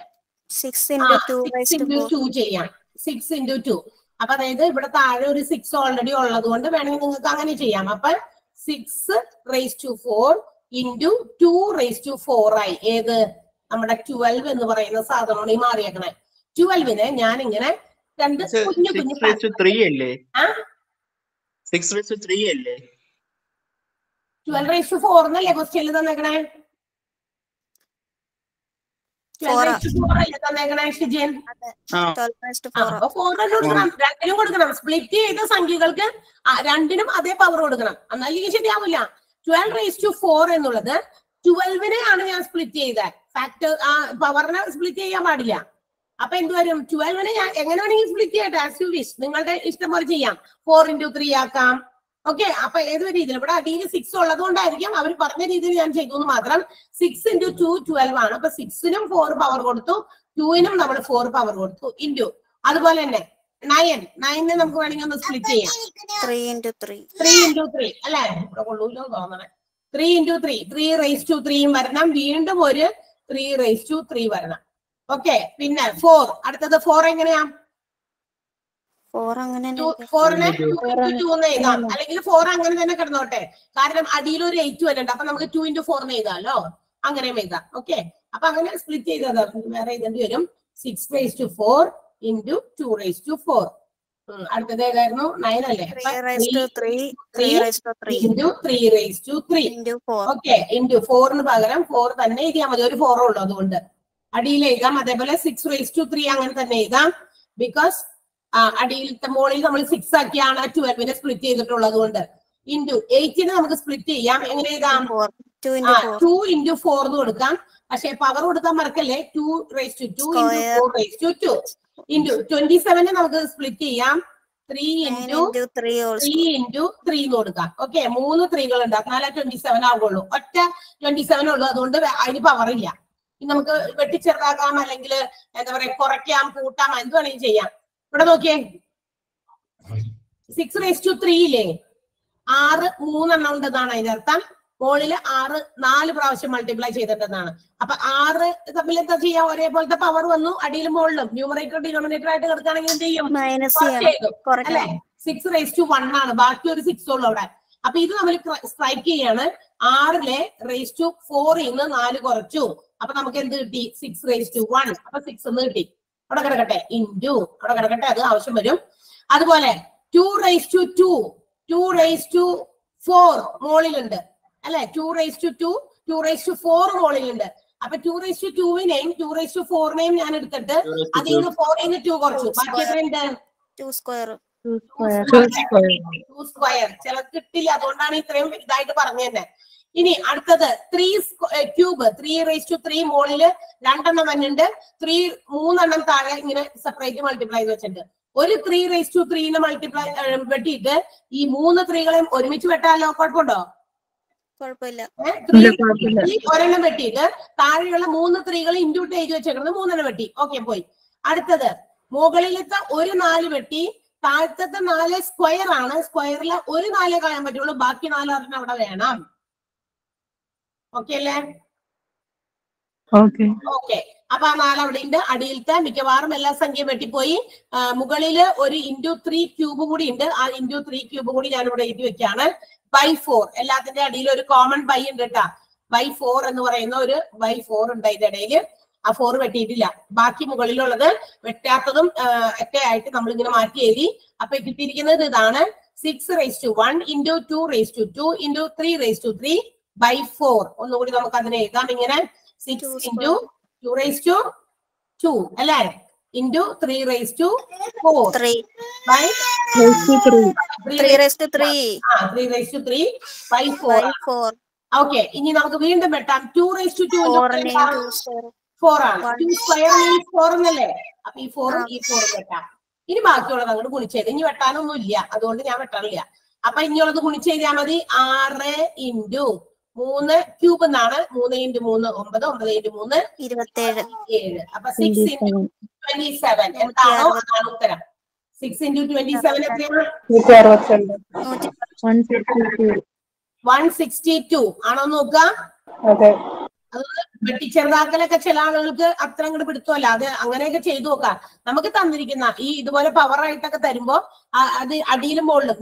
അപ്പൊ അതായത് ഇവിടെ താഴെ ഒരു സിക്സ് ഓൾറെഡി ഉള്ളത് കൊണ്ട് വേണമെങ്കിൽ നിങ്ങൾക്ക് അങ്ങനെ ചെയ്യാം. അപ്പൊ six raise to four into two raise to four ആയി. ഏത്? നമ്മുടെ 12 എന്ന് പറയുന്ന സാധനമാണ് ഈ മാറിയേക്കണേ. 12നെ ഞാൻ ഇങ്ങനെ രണ്ട് കുഞ്ഞു കുഞ്ഞു സിക്സ് റേസ് ത്രീ അല്ലേ? ട്വൽവ് റേസ് ടു ഫോർ എന്നല്ലേ ക്വസ്റ്റ്യനിൽ തന്നേക്കണേ? രണ്ടിനും കൊടുക്കണം. സ്പ്ലിറ്റ് ചെയ്ത സംഖ്യകൾക്ക് രണ്ടിനും അതേ പവർ കൊടുക്കണം. എന്നാലും ശരിയാവില്ല. ട്വൽവ് റേസ് ടു ഫോർ എന്നുള്ളത് ട്വൽവിനെ ആണ് ഞാൻ സ്പ്ലിറ്റ് ചെയ്തത് ഫാക്ടർ ആ പവറിനെ സ്പ്ലിറ്റ് ചെയ്യാൻ പാടില്ല. അപ്പൊ എന്ത് വരും? ട്വൽവിനെ ഞാൻ എങ്ങനെ വേണമെങ്കിൽ സ്പ്ലിറ്റ് ചെയ്യട്ടെ? ആസ് യു വിഷ് നിങ്ങളുടെ ഇഷ്ടം പോലെ ചെയ്യാം. ഫോർ ഇന്റു ത്രീ ആക്കാം. ഓക്കെ അപ്പൊ ഏതൊരു രീതിയിൽ ഇവിടെ അടിയിൽ സിക്സ് ഉള്ളത് കൊണ്ടായിരിക്കും അവർ പറഞ്ഞ രീതിയിൽ ഞാൻ ചെയ്തു എന്ന് മാത്രം. സിക്സ് ഇന്റു ടു ട്വൽവ് ആണ്. അപ്പൊ സിക്സിനും ഫോർ പവർ കൊടുത്തു. ടുവിനും നമ്മൾ ഫോർ പവർ കൊടുത്തു. ഇന്റു അതുപോലെ തന്നെ നയൻ നയനെ നമുക്ക് വേണമെങ്കിൽ ഒന്ന് സ്പ്ലിറ്റ് ചെയ്യാം. Three into three three into three അല്ലേ? ഇവിടെ കൊള്ളൂലോ തോന്നണേ. Three into three three raise to ത്രീയും വരണം. വീണ്ടും ഒരു ത്രീ റേസ് ടു ത്രീ വരണം. ഓക്കെ പിന്നെ ഫോർ അടുത്തത് ഫോർ എങ്ങനെയാ? ഫോർ അങ്ങനെ ഫോറിനെ എഴുതാം. അല്ലെങ്കിൽ ഫോർ അങ്ങനെ തന്നെ കിടന്നോട്ടെ. കാരണം അടിയിൽ ഒരു എയ്റ്റ് വരണ്ട. അപ്പൊ നമുക്ക് ടു ഇന്റു ഫോർ എഴുതാലോ. എഴുതാമല്ലോ അങ്ങനെയും എഴുതാം. ഓക്കെ അപ്പൊ അങ്ങനെ സ്പ്ലിറ്റ് ചെയ്താൽ വേറെ എഴുതേണ്ടി വരും. Six raise to four into two raise to four അടുത്തത് ഏതായിരുന്നു? നയൻ അല്ലേ? Into three raise to three into three raise to three okay into ഫോറിന് പകരം ഫോർ തന്നെ എഴുതിയാൽ മതി. ഒരു ഫോറേ ഉള്ളൂ അതുകൊണ്ട്. അടിയിൽ എഴുതാം. അതേപോലെ സിക്സ് റേസ് ടു ത്രീ അങ്ങനെ തന്നെ എഴുതാം. ബിക്കോസ് അടിയിലത്തെ മോളിൽ നമ്മൾ സിക്സ് ആക്കിയാണ് ട്വൽവിനെ സ്പ്ലിറ്റ് ചെയ്തിട്ടുള്ളത് കൊണ്ട്. ഇന്റു എയ്റ്റിനെ നമുക്ക് സ്പ്ലിറ്റ് ചെയ്യാം. എങ്ങനെ ടു ഇന്റു ഫോർ എന്ന് കൊടുക്കാം. പക്ഷെ പവർ കൊടുക്കാൻ മറക്കല്ലേ? Two raise to two into four raise to two into twenty സെവനെ നമുക്ക് സ്പ്ലിറ്റ് ചെയ്യാം. Three into three into three എന്ന് കൊടുക്കാം. ഓക്കെ മൂന്ന് ത്രീകൾ ഉണ്ട്. എന്നാലേ ട്വന്റി സെവൻ ആവുള്ളൂ ഒറ്റ ട്വന്റി സെവൻ ഉള്ളൂ. അതുകൊണ്ട് അതിന് പവർ ഇല്ല. ഇനി നമുക്ക് വെട്ടിച്ചെറുതാക്കാം അല്ലെങ്കിൽ എന്താ പറയാ കുറയ്ക്കാം കൂട്ടാം എന്ത് വേണമെങ്കിലും ചെയ്യാം. ഇവിടെ നോക്കിയേ. സിക്സ് റേസ് ടു ത്രീ ഇല്ലേ? ആറ് മൂന്നെണ്ണം ഉണ്ടെന്നാണ് അതിന്റെ അർത്ഥം. മുകളിൽ ആറ് നാല് പ്രാവശ്യം മൾട്ടിപ്ലൈ ചെയ്തിട്ടെന്നാണ്. അപ്പൊ ആറ് തമ്മിൽ എന്താ ചെയ്യാ? ഒരേപോലത്തെ പവർ വന്നു അടിയിലും മുകളിലും. ന്യൂമറേറ്റർ ഡിനോമിനേറ്റർ ആയിട്ട് കിടക്കുകയാണെങ്കിൽ എന്ത് ചെയ്യും? അല്ലെ? സിക്സ് റേസ് ടു വൺ ആണ്. ബാക്കി ഒരു സിക്സ് ഉള്ളു അവിടെ. അപ്പൊ ഇത് നമ്മൾ സ്ട്രൈക്ക് ചെയ്യാണ്. ആറിലെ റേസ് ടു ഫോറിൽ നിന്ന് നാല് കുറച്ചു. അപ്പൊ നമുക്ക് എന്ത് കിട്ടി? സിക്സ് റേസ് ടു വൺ അപ്പൊ സിക്സ് എന്ന് കിട്ടി. അവിടെ കിടക്കട്ടെ ഇന്റു അവിടെ കിടക്കട്ടെ അത് ആവശ്യം വരും. അതുപോലെ two raise to two two raise to four മോളിലുണ്ട്. അല്ലെ? Two raise to two two raise to four മോളിലുണ്ട്. അപ്പൊ ടു റൈസ് ടു ടുവിനെയും ടു റൈസ് ടു ഫോറിനെയും ഞാൻ എടുത്തിട്ട് അതിൽ നിന്ന് ഫോറിൽ നിന്ന് ടു കുറച്ചു. ബാക്കി എത്രയുണ്ട്? Two square two square two square ചിലത് കിട്ടില്ല. അതുകൊണ്ടാണ് ഇത്രയും ഇതായിട്ട് പറഞ്ഞു തന്നെ. ഇനി അടുത്തത് three cube three raise to three മോളിൽ രണ്ടെണ്ണം വന്നിട്ടുണ്ട് ത്രീ മൂന്നെണ്ണം താഴെ ഇങ്ങനെ സെപ്പറേറ്റ് മൾട്ടിപ്ലൈ ചെയ്ത് വെച്ചിട്ടുണ്ട്. ഒരു ത്രീ റേസ് ടു ത്രീനെ മൾട്ടിപ്ലൈ വെട്ടിയിട്ട് ഈ മൂന്ന് ത്രീകളെയും ഒരുമിച്ച് വെട്ടാലോ? കുഴപ്പമുണ്ടോ? ഒരെണ്ണം വെട്ടിയിട്ട് താഴെയുള്ള മൂന്ന് സ്ത്രീകൾ ഇൻഡ്യൂട്ട് എഴുതി വെച്ചേക്കുന്നത് മൂന്നെണ്ണം വെട്ടി. ഓക്കെ പോയി. അടുത്തത് മുകളിലത്തെ ഒരു നാല് വെട്ടി താഴത്തെ നാല് സ്ക്വയർ ആണ്. സ്ക്വയറിൽ ഒരു നാലേ കാണാൻ പറ്റുള്ളൂ. ബാക്കി നാലെണ്ണം അവിടെ വേണം. ഓക്കെ അല്ലേ? ഓക്കെ ഓക്കെ അപ്പൊ ആ നാല് അവിടെ ഉണ്ട് അടിയിലത്തെ മിക്കവാറും എല്ലാ സംഖ്യയും വെട്ടിപ്പോയി. മുകളിൽ ഒരു ഇന്റു ത്രീ ക്യൂബ് കൂടി ഉണ്ട് ആ ഇന്റു ത്രീ ക്യൂബ് കൂടി ഞാൻ ഇവിടെ എഴുതി വെക്കുകയാണ് ബൈ ഫോർ എല്ലാത്തിന്റെ അടിയിൽ ഒരു കോമൺ ബൈ ഉണ്ട് കേട്ടാ ബൈ ഫോർ എന്ന് പറയുന്ന ഒരു ബൈ ഫോർ ഉണ്ട് അതിന്റെ ഇടയിൽ ആ ഫോർ വെട്ടിയിട്ടില്ല. ബാക്കി മുകളിലുള്ളത് വെട്ടാത്തതും ഒക്കെ ആയിട്ട് നമ്മൾ ഇങ്ങനെ മാറ്റി എഴുതി. അപ്പൊ കിട്ടിയിരിക്കുന്നത് ഇതാണ്. Six raise to one into two raise to two into three raise to three by four ഒന്നുകൂടി നമുക്ക് അതിനെ എഴുതാം. ഇങ്ങനെ six Two into two raise to two അല്ലേ? Into three raise to four by three raise to three ആ three raise to three by four by four okay ഇനി നമുക്ക് വീണ്ടും വെട്ടാം. Two raise to two four ആണ്. Two square means four എന്നല്ലേ? അപ്പൊ ഈ ഫോറും ആ. ഈ ഫോറും വെട്ടാം. ഇനി ബാക്കിയുള്ളത് അങ്ങോട്ട് ഗുണിച്ചത് ഇനി വെട്ടാനൊന്നും ഇല്ല അതുകൊണ്ട് ഞാൻ വെട്ടാനില്ല അപ്പൊ ഇനിയുള്ളത് ഗുണിച്ചെഴുതിയാൽ മതി. ആറ് ഇന്റു മൂന്ന് ക്യൂബ് എന്നാണ് മൂന്ന് ഇന്റു മൂന്ന് ഒമ്പത് ഒമ്പത് ഇന്റു മൂന്ന് ഇരുപത്തേഴ്. ഏഴ് അപ്പൊ സിക്സ് ഇന്റു ട്വന്റി സെവൻ എന്താണോ അതാണ് ഉത്തരം. സിക്സ് ഇന്റു ട്വന്റി സെവൻ എത്രയാണ് വൺ സിക്സ്റ്റി ടു ആണോ നോക്കുക? അതെ അതൊന്ന് വെട്ടിച്ചെറുതാക്കലൊക്കെ ചില ആളുകൾക്ക് അത്ര അങ്ങോട്ട് പിടുത്തമല്ല. അത് അങ്ങനെയൊക്കെ ചെയ്തു നോക്കാം. നമുക്ക് തന്നിരിക്കുന്ന ഈ ഇതുപോലെ പവർ ആയിട്ടൊക്കെ തരുമ്പോ അത് അടിയിലും മുകളിലും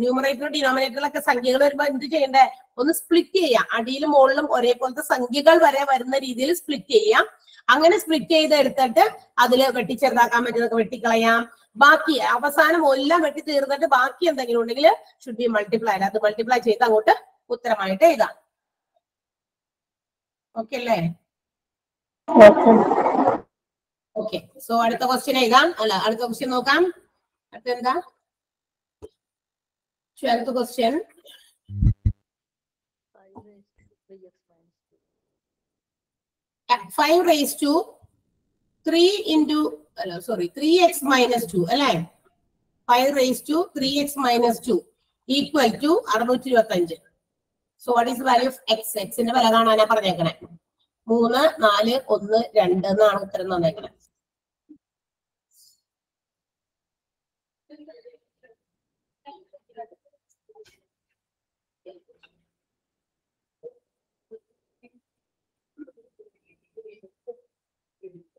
ഡിനോമിനേറ്ററിലും ഒക്കെ സംഖ്യകൾ വരുമ്പോ എന്ത് ചെയ്യണ്ടേ? ഒന്ന് സ്പ്ലിറ്റ് ചെയ്യാം. അടിയിലും മുകളിലും ഒരേപോലത്തെ സംഖ്യകൾ വരെ വരുന്ന രീതിയിൽ സ്പ്ലിറ്റ് ചെയ്യാം. അങ്ങനെ സ്പ്ലിറ്റ് ചെയ്ത് എടുത്തിട്ട് അതിൽ വെട്ടിച്ചെറുതാക്കാൻ പറ്റുന്നതൊക്കെ വെട്ടിക്കളയാം. ബാക്കി അവസാനം എല്ലാം വെട്ടി തീർന്നിട്ട് ബാക്കി എന്തെങ്കിലും ഉണ്ടെങ്കിൽ ഷുഡ് ബി മൾട്ടിപ്ലൈ അത് മൾട്ടിപ്ലൈ ചെയ്ത് അങ്ങോട്ട് ഉത്തരമായിട്ട് എഴുതാം. ഓക്കെ അല്ലേ? ഓക്കെ സോ അടുത്ത ക്വസ്റ്റ്യൻ എഴുതാം. അല്ല അടുത്ത ക്വസ്റ്റ്യൻ നോക്കാം. അടുത്ത എന്താ twelfth question five raise to three into അല്ല sorry three x minus two അല്ലേ five raise to three x minus two equal to അറുന്നൂറ്റി ഇരുപത്തി അഞ്ച് so what is value of x എക്സിന്റെ വില കാണാനാ പറഞ്ഞേക്കണേ. മൂന്ന് നാല് ഒന്ന് രണ്ട് എന്നാണ് ഉത്തരം തന്നേക്കണേ.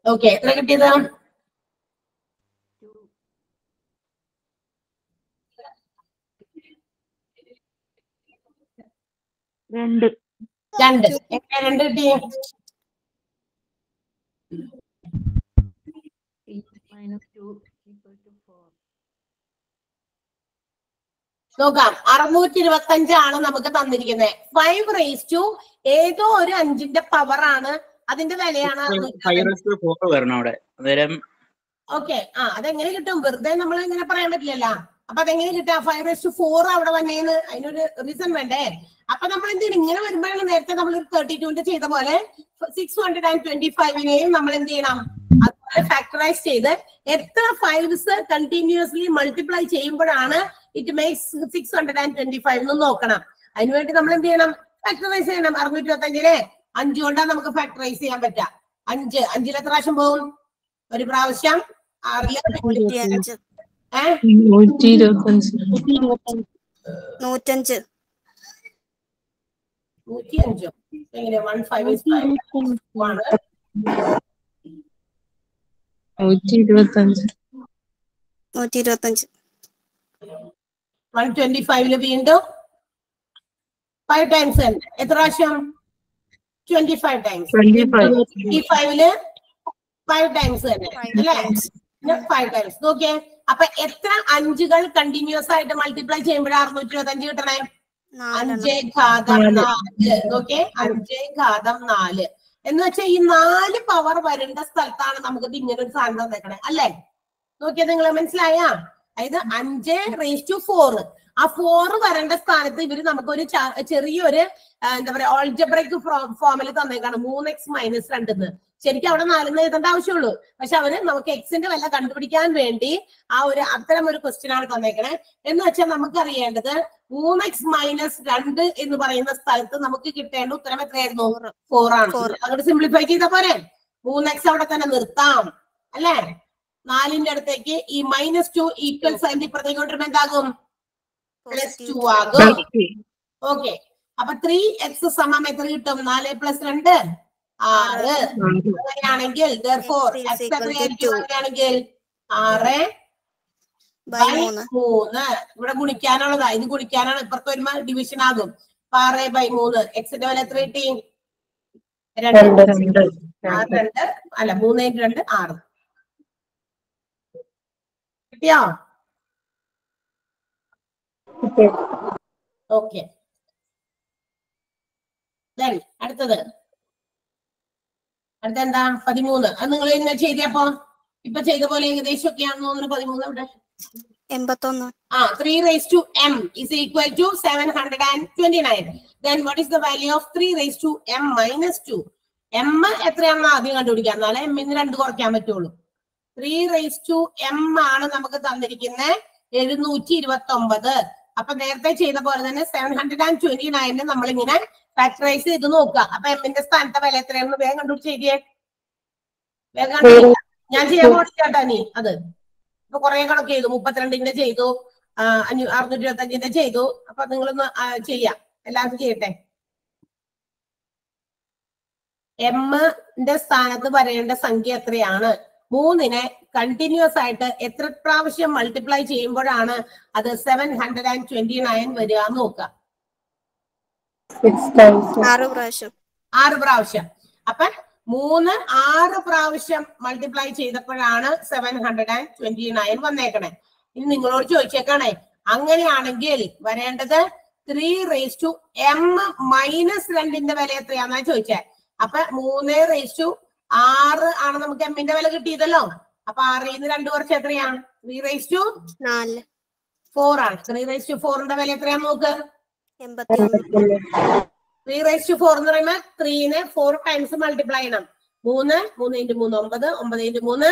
ഓക്കെ എത്ര കിട്ടിയത്? രണ്ട്. രണ്ട്. രണ്ട്. കിട്ടി മൈനസ് ടു ഈക്വൽ ടു നോക്കാം. അറുന്നൂറ്റി ഇരുപത്തി അഞ്ചാണ് നമുക്ക് തന്നിരിക്കുന്നത് ഫൈവ് റേസ് ടു ഏതോ ഒരു അഞ്ചിന്റെ പവർ ആണ്. അതിന്റെ വിലയാണ് ഓക്കെ ആ അതെങ്ങനെ കിട്ടും? വെറുതെ നമ്മൾ ഇങ്ങനെ പറയാൻ പറ്റില്ലല്ലോ. അപ്പൊ അതെങ്ങനെ കിട്ടാ ഫൈവ് എസ് ടു ഫോർ അവിടെ വന്നേന്ന് അതിനൊരു റീസൺ വേണ്ടേ? അപ്പൊ നമ്മൾ എന്ത് ചെയ്യണം? ഇങ്ങനെ വരുമ്പോഴാണ് നേരത്തെ നമ്മൾ തേർട്ടി ടുവിന്റെ ചെയ്ത പോലെ സിക്സ് ഹൺഡ്രഡ് ആൻഡ് ട്വന്റി ഫൈവിനെയും നമ്മൾ എന്ത് ചെയ്യണം? അതുപോലെ ഫാക്ടറൈസ് ചെയ്ത് എത്ര ഫൈവ്സ് കണ്ടിന്യൂസ്ലി മൾട്ടിപ്ലൈ ചെയ്യുമ്പോഴാണ് it makes six hundred and twenty five എന്ന് നോക്കണം അതിനുവേണ്ടി നമ്മൾ എന്ത് ചെയ്യണം? ഫാക്ടറൈസ് ചെയ്യണം. അറുന്നൂറ്റി ഇരുപത്തി അഞ്ചിലെ അഞ്ച് കൊണ്ടാണ് നമുക്ക് ഫാക്ടറൈസ് ചെയ്യാൻ പറ്റുക. അഞ്ച്. അഞ്ചിലെത്ര പ്രാവശ്യം പോകും? ഒരു പ്രാവശ്യം. ആറിൽ നൂറ്റി ഇരുപത്തഞ്ച് നൂറ്റഞ്ച്. നൂറ്റി അഞ്ചോ എങ്ങനെ? വൺ ഫൈവ് നൂറ്റി ഇരുപത്തഞ്ച് നൂറ്റി ഇരുപത്തഞ്ച് വൺ ട്വന്റി ഫൈവിൽ വീണ്ടും ഫൈവ് ടൈംസ് തന്നെ. എത്ര പ്രാവശ്യം? Twenty five times. Twenty five. Twenty ഫൈവിൽ ഫൈവ് ടൈംസ് തന്നെ. അല്ലേ? times. Five times. നോക്കിയേ. അപ്പൊ എത്ര അഞ്ചുകൾ കണ്ടിന്യൂസ് ആയിട്ട് മൾട്ടിപ്ലൈ ചെയ്യുമ്പോഴാണ് അറുന്നൂറ്റി ഇരുപത്തി അഞ്ച് കിട്ടണേ അഞ്ചേ ഘാതം നാല്. ഓക്കെ? അഞ്ച് ഘാതം നാല്. എന്ന് വെച്ചാൽ ഈ നാല് പവർ വരേണ്ട സ്ഥലത്താണ് നമുക്ക് ഇങ്ങനെ ഒരു സാധനം തന്നേക്കണേ. അല്ലേ? നോക്കിയാ നിങ്ങൾ മനസ്സിലായ? അതായത് അഞ്ച് റേസ് ടു ഫോർ ആ ഫോർ വരേണ്ട സ്ഥാനത്ത് ഇവർ നമുക്കൊരു ചെറിയൊരു എന്താ പറയാ ഓൾജബ്രേക്ക് ഫോമിൽ തന്നേക്കാണ്. മൂന്ന് എക്സ് മൈനസ് രണ്ടെന്ന്. ശരിക്കും അവിടെ നാലെന്ന് എഴുതേണ്ട ആവശ്യമുള്ളൂ. പക്ഷെ അവർ നമുക്ക് എക്സിന്റെ വില കണ്ടുപിടിക്കാൻ വേണ്ടി ആ ഒരു അത്തരം ഒരു ക്വസ്റ്റ്യൻ ആണ് തന്നേക്കണേ. എന്ന് വെച്ചാൽ നമുക്ക് അറിയേണ്ടത് മൂന്ന് എക്സ് മൈനസ് രണ്ട് എന്ന് പറയുന്ന സ്ഥലത്ത് നമുക്ക് കിട്ടേണ്ട ഉത്തരം എത്രയായിരുന്നു. ഫോർ ആണ്. അങ്ങോട്ട് സിംപ്ലിഫൈ ചെയ്ത പോരെ. മൂന്ന് എക്സ് അവിടെ തന്നെ നിർത്താം. അല്ലേ? നാലിന്റെ അടുത്തേക്ക് ഈ മൈനസ് ടു ഈക്വൽ സൈൻ ഇപ്പുറത്തേക്ക് കൊണ്ടുവരുമ്പോ എന്താകും? പ്ലസ് ടു ആകും. ഓക്കെ അപ്പൊ ത്രീ എക്സ് സമം എത്ര കിട്ടും? നാല് പ്ലസ് രണ്ട്. ആറ്. അങ്ങനെയാണെങ്കിൽ അങ്ങനെയാണെങ്കിൽ ആറ്. ബൈ മൂന്ന്. ഇവിടെ ഗുണിക്കാനുള്ളതാ. ഇത് ഗുണിക്കാനാണ് ഇപ്പുറത്ത് വരുമ്പോ ഡിവിഷൻ ആകും. ആറ് ബൈ മൂന്ന്. എക്സിന്റെ വില എത്ര കിട്ടി? രണ്ട്. രണ്ട് അല്ല മൂന്ന് രണ്ട് ആറ്. കിട്ടിയോ? കിട്ടി. ഓക്കെ അടുത്തത്. അടുത്ത എന്താ പതിമൂന്ന്. അത് നിങ്ങൾ ഇങ്ങനെ ചെയ്തപ്പോ ഇപ്പൊ ചെയ്ത പോലെ ഏകദേശം ഒക്കെയാണെന്ന് തോന്നുന്നു. പതിമൂന്ന് ഇവിടെ എൺപത്തൊന്ന്. ആ three raise to m is equal to seven hundred and twenty nine then what is the value of three raise to m minus two m എത്രയാണെന്ന് ആദ്യം കണ്ടുപിടിക്കാം. എന്നാലേ എമ്മിന് രണ്ട് കുറയ്ക്കാൻ പറ്റുള്ളൂ. ത്രീ റേസ് ടു എം ആണ് നമുക്ക് തന്നിരിക്കുന്നത് എഴുന്നൂറ്റി ഇരുപത്തി ഒമ്പത് അപ്പൊ നേരത്തെ ചെയ്ത പോലെ തന്നെ സെവൻ ഹൺഡ്രഡ് ആൻഡ് ട്വന്റി നയനെ നമ്മളിങ്ങനെ ഫാക്ടറൈസ് ചെയ്ത് നോക്കുക. അപ്പൊ എമ്മിന്റെ സ്ഥാനത്തെ വില എത്രയാണെന്ന് വേഗം കണ്ടുപിടിച്ച് എഴുതിയേ. വേഗം. ഞാൻ ചെയ്യാൻ പോണില്ലാട്ടാ നീ അത്. ഇപ്പൊ കുറെ കണക്ക് ചെയ്തു. മുപ്പത്തിരണ്ടിന്റെ ചെയ്തു. അഞ്ഞൂ അറുന്നൂറ്റി ഇരുപത്തി അഞ്ചിന്റെ ചെയ്തു. അപ്പൊ നിങ്ങളൊന്ന് ചെയ്യാം. എല്ലാവർക്കും ചെയ്യട്ടെ. എമ്മിന്റെ സ്ഥാനത്ത് വരേണ്ട സംഖ്യ എത്രയാണ്? മൂന്നിനെ കണ്ടിന്യൂസ് ആയിട്ട് എത്ര പ്രാവശ്യം മൾട്ടിപ്ലൈ ചെയ്യുമ്പോഴാണ് അത് seven hundred and twenty nine വരിക നോക്കുക. ടൈംസ് ആറ് പ്രാവശ്യം. ആറ് പ്രാവശ്യം. അപ്പൊ മൂന്ന് ആറ് പ്രാവശ്യം മൾട്ടിപ്ലൈ ചെയ്തപ്പോഴാണ് seven hundred and twenty nine വന്നേക്കണേ. ഇനി നിങ്ങളോട് ചോദിച്ചേക്കണേ. അങ്ങനെയാണെങ്കിൽ വരേണ്ടത് three raise to m minus രണ്ടിന്റെ വില എത്രയാന്നാ ചോദിച്ചേ. അപ്പൊ മൂന്ന് റേസ് ടു ആറ് ആണ് നമുക്ക് എമ്മിന്റെ വില കിട്ടിയതല്ലോ. അപ്പൊ ആറിൽ നിന്ന് രണ്ടു കുറച്ച് എത്രയാണ്? ത്രീ റേസ് ടു നാല്. ഫോർ ആണ്. ത്രീ റേസ് ടു ഫോറിന്റെ വില എത്രയാന്ന് നോക്ക്. ത്രീ റേസ് ടു ഫോർ എന്ന് പറയുമ്പോൾ ത്രീനെ ഫോർ ടൈംസ് മൾട്ടിപ്ലൈ ചെയ്യണം. മൂന്ന് മൂന്ന് ഇന്റു മൂന്ന് ഒമ്പത് ഒമ്പത് ഇന്റു മൂന്ന്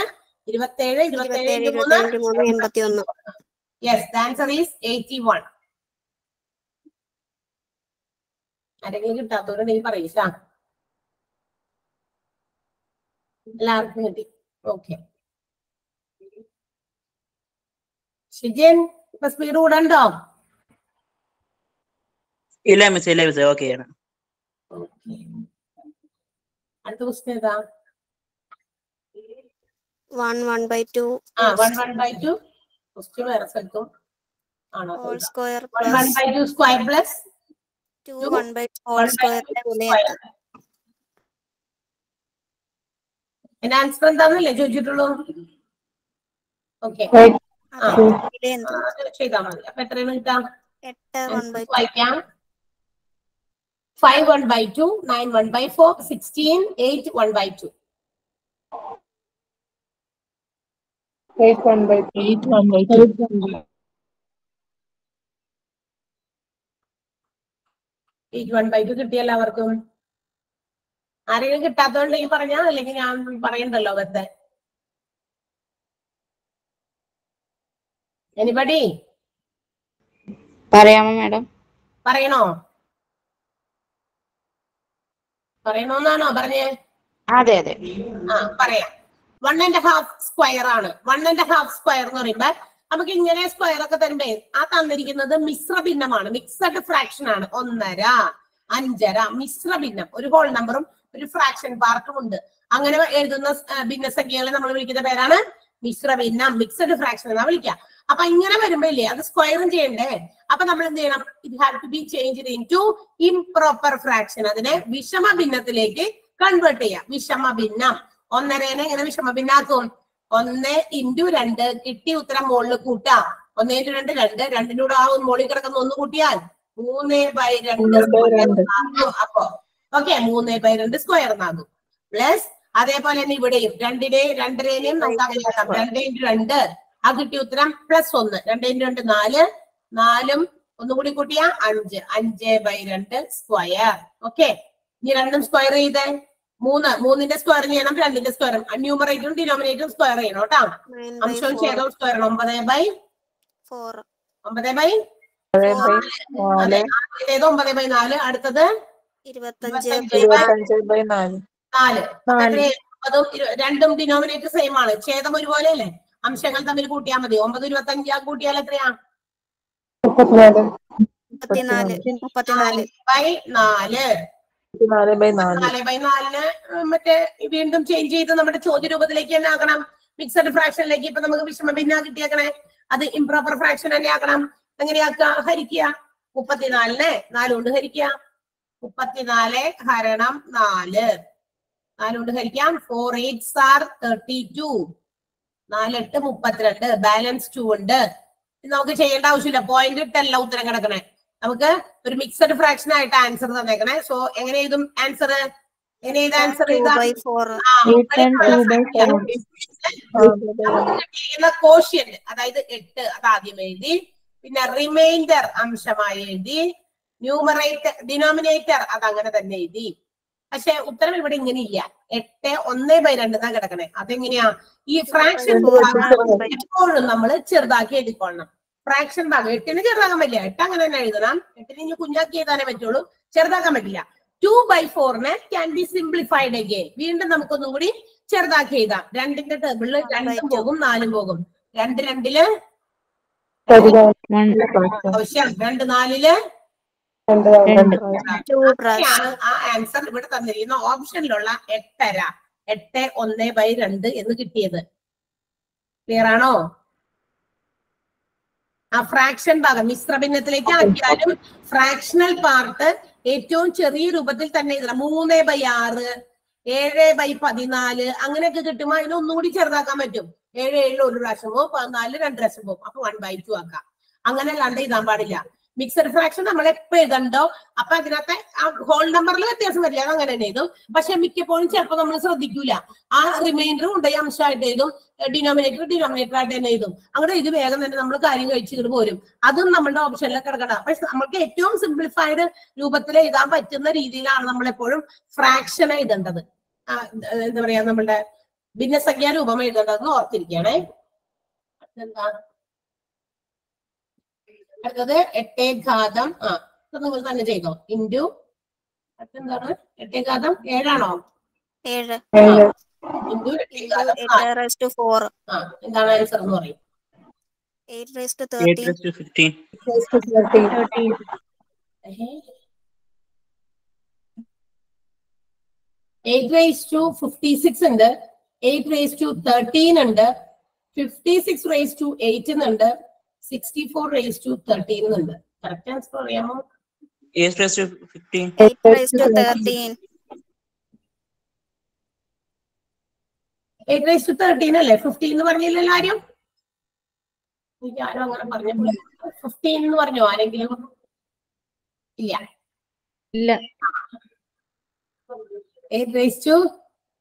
ഇരുപത്തേഴ് ഇരുപത്തേഴ് ഇന്റു മൂന്ന്. എൺപത്തി ഒന്ന് yes answer is eighty one ആരെങ്കിലും കിട്ടാത്തവരുണ്ടെങ്കിൽ പറയില്ല എല്ലാവർക്കും കിട്ടി. ഓക്കെ ഷിജൻ ഇപ്പൊ സ്പീഡ് കൂടണ്ടോ? ഇല്ല മിസ് ഇല്ല മിസ് ഓക്കെ ആണ്. അടുത്ത ക്വസ്റ്റ്യൻ ഏതാ? വൺ വൺ ബൈ ടു ആ one one by two question വേറെ സ്ഥലത്തും ആണോ? Square one one by two square plus two one by whole സ്ക്വയറിന്റെ വിലയാണ് എന്റെ ആൻസർ എന്താന്നല്ലേ ചോദിച്ചിട്ടുള്ളൂ? ഓക്കെ ചെയ്താൽ മതി. അപ്പൊ എത്രയാണ് കിട്ടാം 5 1 by 2, 9 1 by 4, 16, 8 1 by 2. 8 1 by 2. 8 1 by 2. 8 1 by 2. 8 1 by 2 കിട്ടിയ എല്ലാവർക്കും ആരെങ്കിലും കിട്ടാത്തതുണ്ടെങ്കിൽ പറഞ്ഞാൽ അല്ലെങ്കിൽ ഞാൻ പറയണ്ടല്ലോ വെറുതെ എനിപടി പറയാമോ മാഡം പറയണോ പറയണോന്നാണോ പറഞ്ഞേ? അതെ അതെ. ആ പറയാം. വൺ ആൻഡ് ഹാഫ് സ്ക്വയർ ആണ്. വൺ ആൻഡ് ഹാഫ് സ്ക്വയർ എന്ന് പറയുമ്പോ നമുക്ക് ഇങ്ങനെ സ്ക്വയർ ഒക്കെ തരുമ്പേ ആ തന്നിരിക്കുന്നത് മിശ്ര ഭിന്നമാണ്. മിക്സഡ് ഫ്രാക്ഷൻ ആണ്. ഒന്നര അഞ്ചര മിശ്ര ഭിന്നം. ഒരു ഹോൾ നമ്പറും ഒരു ഫ്രാക്ഷൻ പാർട്ടും ഉണ്ട്. അങ്ങനെ എഴുതുന്ന ഭിന്നസംഖ്യകളെ നമ്മൾ വിളിക്കുന്ന പേരാണ് മിശ്ര ഭിന്നം. മിക്സഡ് ഫ്രാക്ഷൻ എന്നാ വിളിക്കുക. അപ്പൊ ഇങ്ങനെ വരുമ്പോ ഇല്ലേ അത് സ്ക്വയറും ചെയ്യണ്ടേ? അപ്പൊ നമ്മൾ എന്ത് ചെയ്യണം? It have to be change into improper fraction അതിനെ വിഷമ ഭിന്നത്തിലേക്ക് കൺവേർട്ട് ചെയ്യാം. വിഷമ ഭിന്നം ഒന്നരേനെ എങ്ങനെ വിഷമ ഭിന്നാക്കും ഒന്ന് ഇന്റു രണ്ട് കിട്ടിയ ഉത്തരം മുകളിൽ കൂട്ടാം. ഒന്ന് ഇന്റു രണ്ട് രണ്ട്. രണ്ടിനൂടെ ആ മുകളിൽ കിടക്കുന്ന ഒന്ന് കൂട്ടിയാൽ മൂന്ന് ബൈ രണ്ട്. അപ്പൊ. ഓക്കെ മൂന്ന് ബൈ രണ്ട് സ്ക്വയർ എന്നാകും. പ്ലസ് അതേപോലെ തന്നെ ഇവിടെയും രണ്ടിനെ രണ്ടരേനെയും നമുക്ക് അങ്ങനെ രണ്ട് ഇന്റു രണ്ട്. ആ കിട്ടിയ ഉത്തരം പ്ലസ് ഒന്ന്. രണ്ട് രണ്ട് നാല്. നാലും ഒന്നും കൂടി കൂട്ടിയ അഞ്ച്. അഞ്ച് ബൈ രണ്ട് സ്ക്വയർ ഓക്കെ ഇനി രണ്ടും സ്ക്വയർ ചെയ്തേ. മൂന്ന്. മൂന്നിന്റെ സ്ക്വയർ ചെയ്യണം രണ്ടിന്റെ സ്ക്വയർ ന്യൂമറേറ്ററും ഡിനോമിനേറ്ററും സ്ക്വയർ ചെയ്യണം കേട്ടോ. അംശവും ഛേദവും സ്ക്വയർ ചെയ്യണം ഒമ്പത് ബൈ ഫോർ ഒമ്പത് ബൈ ആദ്യത്തേത് ഒമ്പത് ബൈ നാല്. അടുത്തത് നാല്. രണ്ടും ഡിനോമിനേറ്റർ സെയിം ആണ്. ഛേദം ഒരുപോലെ അല്ലേ? അംശങ്ങൾ തമ്മിൽ കൂട്ടിയാൽ മതി. ഒമ്പത് ഇരുപത്തഞ്ച് ആ കൂട്ടിയാൽ എത്രയാ? ബൈ നാല്. നാല്. ബൈ നാലിന് മറ്റേ വീണ്ടും ചേഞ്ച് ചെയ്ത് നമ്മുടെ ചോദ്യ രൂപത്തിലേക്ക് തന്നെ ആക്കണം മിക്സഡ് ഫ്രാക്ഷനിലേക്ക് ഇപ്പൊ നമുക്ക് വിഷമ ഭിന്ന കിട്ടിയേക്കണേ. അത് ഇംപ്രോപ്പർ ഫ്രാക്ഷൻ തന്നെ ആക്കണം. എങ്ങനെയാക്ക ഹരിക്കുക. മുപ്പത്തിനാലിനെ നാല് കൊണ്ട് ഹരിക്കുക. മുപ്പത്തിനാല് ഹരണം നാല്. നാല് കൊണ്ട് ഹരിക്കാം. Four eight are thirty two നാലെട്ട് മുപ്പത്തിരണ്ട് ബാലൻസ് ടു ഉണ്ട്. ഇത് നമുക്ക് ചെയ്യേണ്ട ആവശ്യമില്ല. പോയിന്റ് ഇട്ടല്ല ഉത്തരം കിടക്കണേ. നമുക്ക് ഒരു മിക്സഡ് ഫ്രാക്ഷൻ ആയിട്ട് ആൻസർ തന്നേക്കണേ. സോ എങ്ങനെ എഴുതും ആൻസർ എങ്ങനെ ചെയ്ത ആൻസർ കിട്ടിയിരിക്കുന്ന കോഷ്യന്റ് അതായത് എട്ട് അത് ആദ്യം എഴുതി. പിന്നെ റിമൈൻഡർ അംശമായി എഴുതി. ന്യൂമറേറ്റർ ഡിനോമിനേറ്റർ അത് അങ്ങനെ തന്നെ എഴുതി. പക്ഷെ ഉത്തരം ഇവിടെ ഇങ്ങനെ ഇല്ല എട്ട് ഒന്ന് ബൈ രണ്ട് എന്നാ കിടക്കണേ. അതെങ്ങനെയാ? ഈ ഫ്രാക്ഷൻ എപ്പോഴും നമ്മൾ ചെറുതാക്കി എഴുതിക്കൊള്ളണം. ഫ്രാക്ഷൻ ഭാഗം എട്ടിന് ചെറുതാക്കാൻ പറ്റില്ല. എട്ട് അങ്ങനെ തന്നെ എഴുതണം. എട്ടിന് ഇനി കുഞ്ഞാക്കി എഴുതാനേ പറ്റുള്ളൂ. ചെറുതാക്കാൻ പറ്റില്ല. ടു ബൈ ഫോറിന് ക്യാൻ ബി സിംപ്ലിഫൈഡ് അഗെയിൻ വീണ്ടും നമുക്കൊന്നും കൂടി ചെറുതാക്കി എഴുതാം. രണ്ടിന്റെ ടേബിളിൽ രണ്ടും പോകും നാലും പോകും. രണ്ട് രണ്ടിൽ രണ്ട് നാലിൽ ആൻസർ ഇവിടെ തന്നിരിക്കുന്ന ഓപ്ഷനിലുള്ള എട്ടര. എട്ട് ഒന്ന് ബൈ രണ്ട് എന്ന് കിട്ടിയത്. ക്ലിയർ ആണോ? ആ ഫ്രാക്ഷൻ ഭാഗം മിശ്ര ഭിന്നത്തിലേക്ക് ആക്കിയാലും ഫ്രാക്ഷണൽ പാർട്ട് ഏറ്റവും ചെറിയ രൂപത്തിൽ തന്നെ മൂന്ന് ബൈ ആറ് ഏഴ് ബൈ പതിനാല് അങ്ങനെയൊക്കെ കിട്ടുമ്പോൾ അതിനെ ഒന്നുകൂടി ചെറുതാക്കാൻ പറ്റും. ഏഴ് ഏഴ് ഒരു പ്രാവശ്യം പോകും പതിനാല് രണ്ട് പ്രാവശ്യം പോകും. അപ്പൊ വൺ ബൈ ടു ആക്കാം. അങ്ങനെ കണ്ട് ഇതാൻ പാടില്ല. മിക്സഡ് ഫ്രാക്ഷൻ നമ്മൾ എപ്പോ എഴുതണ്ടോ? അപ്പൊ അതിനകത്തെ ആ ഹോൾ നമ്പറിൽ വ്യത്യാസം വരില്ല. അത് അങ്ങനെ തന്നെ എഴുതും. പക്ഷെ മിക്കപ്പോഴും ചിലപ്പോൾ നമ്മൾ ശ്രദ്ധിക്കൂല. ആ റിമൈൻഡർ കൊണ്ടുപോയി അംശമായിട്ട് എഴുതും. ഡിനോമിനേറ്റർ ഡിനോമിനേറ്റർ ആയിട്ട് തന്നെ എഴുതും. അങ്ങനെ ഇത് വേഗം തന്നെ നമ്മൾ കാര്യം കഴിച്ചിട്ട് പോരും. അതും നമ്മുടെ ഓപ്ഷനിൽ കിടക്കണം പക്ഷെ നമുക്ക് ഏറ്റവും സിംപ്ലിഫൈഡ് രൂപത്തിൽ എഴുതാൻ പറ്റുന്ന രീതിയിലാണ് നമ്മൾ എപ്പോഴും ഫ്രാക്ഷൻ എഴുതേണ്ടത് എന്താ പറയാ? നമ്മളുടെ ഭിന്നസംഖ്യാ രൂപം എഴുതേണ്ടതെന്ന് ഓർത്തിരിക്കണേ. എന്താ അടുത്തത് എട്ടേ ഘാതം. ആ നമ്മൾ നിങ്ങൾ തന്നെ ചെയ്തോ? ഇന്റു എന്താണ് എട്ടേ ഘാതം. ഏഴാണോ? ഏഴ്. ഇന്റു എട്ടേ ഘാതം. ആ എന്താണ് ആൻസർ എന്ന് പറയും. Eight raise to fifty six ഉണ്ട്. എയ്റ്റ് റേസ് ടു തേർട്ടീൻ ഉണ്ട്. Fifty six raise to eight ഉണ്ട്. Sixty four raise to thirteen ഉണ്ട് കറക്റ്റ് ആൻസർ അറിയാമോ. എയ്റ്റ് റേസ് ടു തേർട്ടീൻ അല്ലേ? ഫിഫ്റ്റീൻ എന്ന് പറഞ്ഞില്ലല്ലോ ആരും? ആരും അങ്ങനെ പറഞ്ഞു ഫിഫ്റ്റീൻ എന്ന് പറഞ്ഞോ ആരെങ്കിലും? ഇല്ല. ഇല്ല. എയ്റ്റ് റേസ് ടു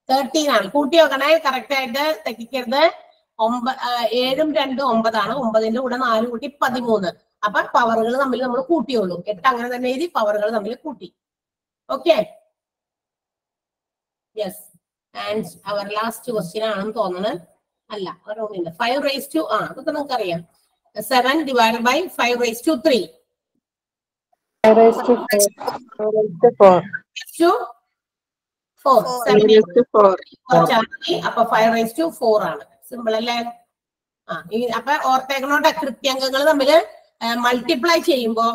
തേർട്ടീൻ ആണ്. കൂട്ടി നോക്കണേ. കറക്റ്റ് ആയിട്ട് തെറ്റിക്കരുത്. ഒമ്പ ഏഴും രണ്ടും ഒമ്പതാണ് ഒമ്പതിന്റെ കൂടെ നാല് കൂട്ടി പതിമൂന്ന് അപ്പൊ പവറുകൾ തമ്മിൽ നമ്മൾ കൂട്ടിയുള്ളൂ എട്ട് അങ്ങനെ തന്നെ എഴുതി പവറുകൾ തമ്മിൽ കൂട്ടി okay yes and our last question ആണെന്ന് തോന്നണ് അല്ല ഒരോന്നുണ്ട് ഫൈവ് റേസ് ടു ആ അതൊക്കെ നിങ്ങൾക്ക് അറിയാം seven divide by five raise to three അപ്പൊ ഫൈവ് റേസ് ടു ഫോർ ആണ് സിമ്പിൾ അല്ലേ? ആ ഈ അപ്പൊ ഓർത്തേക്കണോട്ടെ കൃത്യംഗങ്ങൾ തമ്മിൽ മൾട്ടിപ്ലൈ ചെയ്യുമ്പോ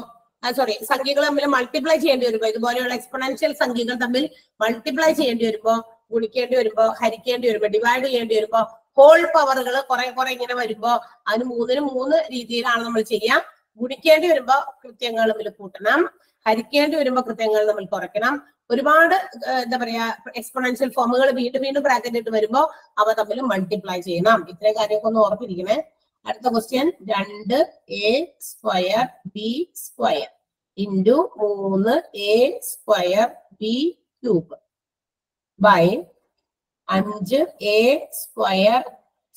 സോറി സംഖ്യകൾ തമ്മിൽ മൾട്ടിപ്ലൈ ചെയ്യേണ്ടി വരുമ്പോ ഇതുപോലെയുള്ള എക്സ്പൊണൻഷ്യൽ സംഖ്യകൾ തമ്മിൽ മൾട്ടിപ്ലൈ ചെയ്യേണ്ടി വരുമ്പോ ഗുണിക്കേണ്ടി വരുമ്പോ ഹരിക്കേണ്ടി വരുമ്പോ ഡിവൈഡ് ചെയ്യേണ്ടി വരുമ്പോ ഹോൾ പവറുകൾ കുറെ കുറെ ഇങ്ങനെ വരുമ്പോ അതിന് മൂന്നിന് മൂന്ന് രീതിയിലാണ് നമ്മൾ ചെയ്യുക ഗുണിക്കേണ്ടി വരുമ്പോ കൃത്യങ്ങൾ തമ്മിൽ കൂട്ടണം. ഹരിക്കേണ്ടി വരുമ്പോൾ കൃത്യങ്ങൾ നമ്മൾ കുറയ്ക്കണം. ഒരുപാട് എന്താ പറയാ എക്സ്പൊണൻഷ്യൽ ഫോമുകൾ വീണ്ടും വീണ്ടും ബ്രാക്കറ്റ് ഇട്ട് വരുമ്പോ അവ തമ്മിൽ മൾട്ടിപ്ലൈ ചെയ്യണം. ഇത്രയും കാര്യമൊക്കെ ഒന്ന് ഓർത്തിരിക്കണേ അടുത്ത ക്വസ്റ്റ്യൻ രണ്ട് A square B square into മൂന്ന് A square B cube by അഞ്ച് A square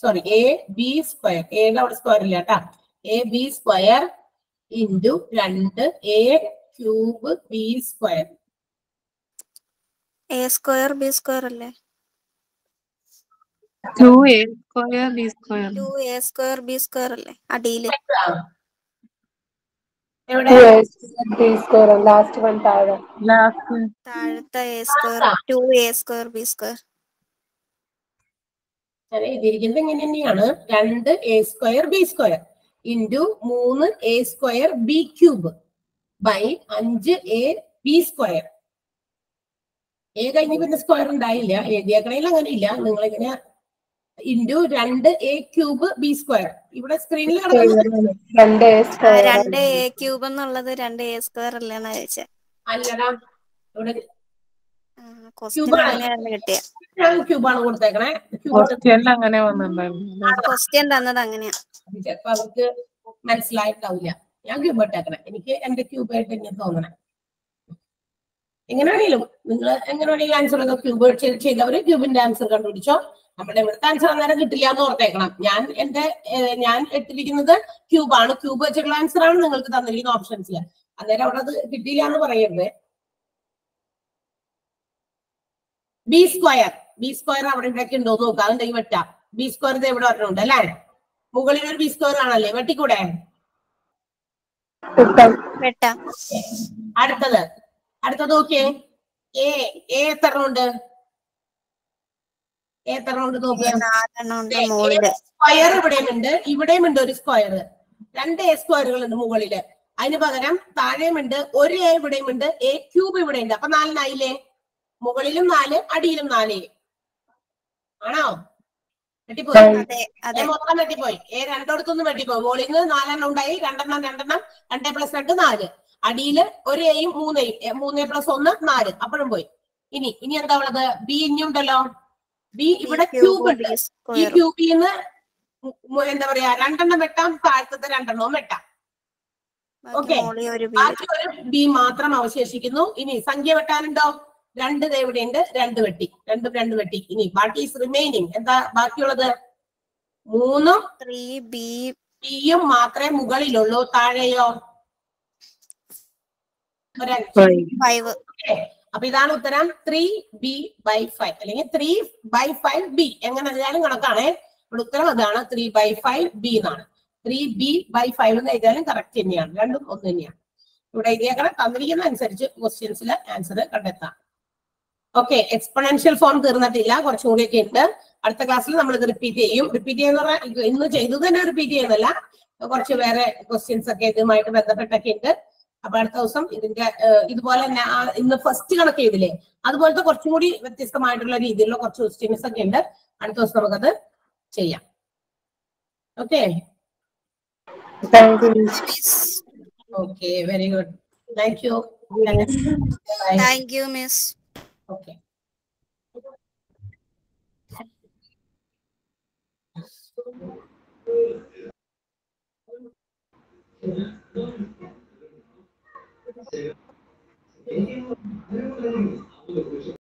sorry A B square എയുടെ അവിടെ സ്ക്വയർ ഇല്ല കേട്ടാ. എ ബി സ്ക്വയർ ഇന്റു രണ്ട് A cube B square. A square B square അല്ലേ? Two A square B square. Two A square B square അല്ലേ? അടിയിൽ. താഴത്തെ A square two A square B square. എഴുതിയിരിക്കുന്നത് ഇങ്ങനെ തന്നെയാണ്. രണ്ട് A square B square. Into മൂന്ന് A square B cube. By അഞ്ച് എ ബി സ്ക്വയർ എ കഴിഞ്ഞ് പിന്നെ സ്ക്വയർ ഉണ്ടായില്ല. എഴുതിയേക്കണേൽ അങ്ങനെ ഇല്ല. നിങ്ങൾ ഇങ്ങനെ ഇന്റു രണ്ട് എ ക്യൂബ് ബി സ്ക്വയർ ഇവിടെ സ്ക്രീനിൽ രണ്ട് എ ക്യൂബ് എന്നുള്ളത് രണ്ട് എ സ്ക്വയർ അല്ലേന്നാ ചോദിച്ചേ. അല്ലടാ ഇവിടെ ക്യൂബാണ് കൊടുത്തേക്കണേ. ക്വസ്റ്റ്യൻ തന്നത് അങ്ങനെയാ. ചിലപ്പോ അവർക്ക് മനസ്സിലായിട്ടാവില്ല ഞാൻ ക്യൂബ് ഇട്ടേക്കണേ. എനിക്ക് എന്റെ ക്യൂബ് ആയിട്ട് എനിക്ക് തോന്നണേ. എങ്ങനെയാണെങ്കിലും നിങ്ങൾ എങ്ങനെയാണെങ്കിലും ആൻസർ ഒക്കെ ക്യൂബ് ചെയ്തവർ ക്യൂബിന്റെ ആൻസർ കണ്ടുപിടിച്ചോ. നമ്മുടെ ഇവിടുത്തെ ആൻസർ അന്നേരം കിട്ടില്ല എന്ന് ഓർത്തേക്കണം. ഞാൻ എന്റെ ഞാൻ ഇട്ടിരിക്കുന്നത് ക്യൂബാണ് ക്യൂബ് വെച്ചിട്ടുള്ള ആൻസർ ആണ് നിങ്ങൾക്ക് തന്നിരിക്കുന്ന ഓപ്ഷൻസിൽ അന്നേരം അവിടെ അത് കിട്ടിയില്ല എന്ന് പറയരുത്. ബി സ്ക്വയർ ബി സ്ക്വയർ അവിടെ ഇവിടെയൊക്കെ ഉണ്ടോ നോക്കുക നോക്കാം. ഈ വെട്ടാം? ബി സ്ക്വയർ എവിടെ വരണുണ്ട്? അല്ലേ? മുകളിൽ ഒരു ബി സ്ക്വയർ ആണല്ലേ? വെട്ടിക്കൂടെ. വെട്ടാം. അടുത്തത്. അടുത്തത് നോക്കിയേ. എ എ എത്ര ഉണ്ട്? എത്ര ഉണ്ട് നോക്കുക നാലെണ്ണം ഉണ്ട് മുകളിൽ സ്ക്വയർ ഇവിടെയും ഉണ്ട്. ഇവിടെയും ഉണ്ട് ഒരു സ്ക്വയർ. രണ്ട് എ സ്ക്വയറുകൾ ഉണ്ട് മുകളിൽ. അതിന് പകരം താഴെയും ഉണ്ട്. ഒരു എ ഇവിടെയും ഉണ്ട്. എ ക്യൂബ് ഇവിടെ ഉണ്ട്. അപ്പൊ നാലിനായില്ലേ? മുകളിലും നാല് അടിയിലും നാല്. ആണോ വെട്ടിപ്പോയി അതെ എ അതെ മൊത്തം വെട്ടിപ്പോയി. ഏ രണ്ടിടത്തുനിന്ന് വെട്ടിപ്പോയി. ബോളിംഗ് നാലെണ്ണം ഉണ്ടായി. രണ്ടെണ്ണം രണ്ടെണ്ണം. രണ്ടേ പ്ലസ് രണ്ട് നാല്. അടിയിൽ ഒരു എയും മൂന്നേയും എ, മൂന്നേ പ്ലസ് ഒന്ന് നാല്. അപ്പോഴും പോയി. ഇനി ഇനി എന്താ ഉള്ളത്? ബി ഇനി ഉണ്ടല്ലോ. ബി ഇവിടെ ക്യൂബ് ഉണ്ട്. ഈ ക്യൂബിൽ നിന്ന് എന്താ പറയാ രണ്ടെണ്ണം വെട്ടാം താഴത്തെ രണ്ടെണ്ണവും വെട്ടാം. ഓക്കെ ബാക്കി ഒരു ബി മാത്രം അവശേഷിക്കുന്നു. ഇനി സംഖ്യ വെട്ടാനുണ്ടോ? രണ്ട് ദേവിടെ ഇവിടെയുണ്ട് രണ്ട് വെട്ടി. രണ്ടും രണ്ട് വെട്ടി. ഇനി ബാക്കി റിമൈനിങ് എന്താ ബാക്കിയുള്ളത്? മൂന്നും ത്രീ ബി ബിയും മാത്രമേ മുകളിലുള്ളൂ. താഴെയോ. അപ്പൊ ഇതാണ് ഉത്തരം. ത്രീ ബി ബൈ ഫൈവ് അല്ലെങ്കിൽ ത്രീ ബൈ ഫൈവ് ബി എങ്ങനെ എഴുതിയാലും കണക്കാണേ. ഇവിടെ ഉത്തരം അതാണ്. ത്രീ ബൈ ഫൈവ് ബി എന്നാണ്. ത്രീ ബി ബൈ ഫൈവ് എന്ന് എഴുതിയാലും കറക്റ്റ് തന്നെയാണ്. രണ്ടും ഒന്ന് തന്നെയാണ്. ഇവിടെ ഇതേക്കണം തന്നിരിക്കുന്ന അനുസരിച്ച് ക്വസ്റ്റ്യൻസിൽ ആൻസർ കണ്ടെത്താം. ഓക്കെ എക്സ്പൊണൻഷ്യൽ ഫോം തീർന്നിട്ടില്ല. കുറച്ചും കൂടിയൊക്കെ ഉണ്ട്. അടുത്ത ക്ലാസ്സിൽ നമ്മൾ ഇത് റിപ്പീറ്റ് ചെയ്യും. റിപ്പീറ്റ് ചെയ്യുന്ന പറഞ്ഞാൽ ഇന്ന് ചെയ്തത് തന്നെ റിപ്പീറ്റ് ചെയ്യുന്നില്ല കുറച്ച് വേറെ ക്വസ്റ്റ്യൻസ് ഒക്കെ ഇതുമായിട്ട് ബന്ധപ്പെട്ടൊക്കെ ഉണ്ട്. അപ്പൊ അടുത്ത ദിവസം ഇതിന്റെ ഇതുപോലെ തന്നെ ഇന്ന് ഫസ്റ്റ് കണക്ക് ചെയ്തില്ലേ? അതുപോലത്തെ കുറച്ചും കൂടി വ്യത്യസ്തമായിട്ടുള്ള രീതിയിലുള്ള കുറച്ച് ക്വസ്റ്റ്യൻസ് ഒക്കെ ഉണ്ട്. അടുത്ത ദിവസം നമുക്കത് ചെയ്യാം. Okay Thank you. Okay very good thank you thank you miss okay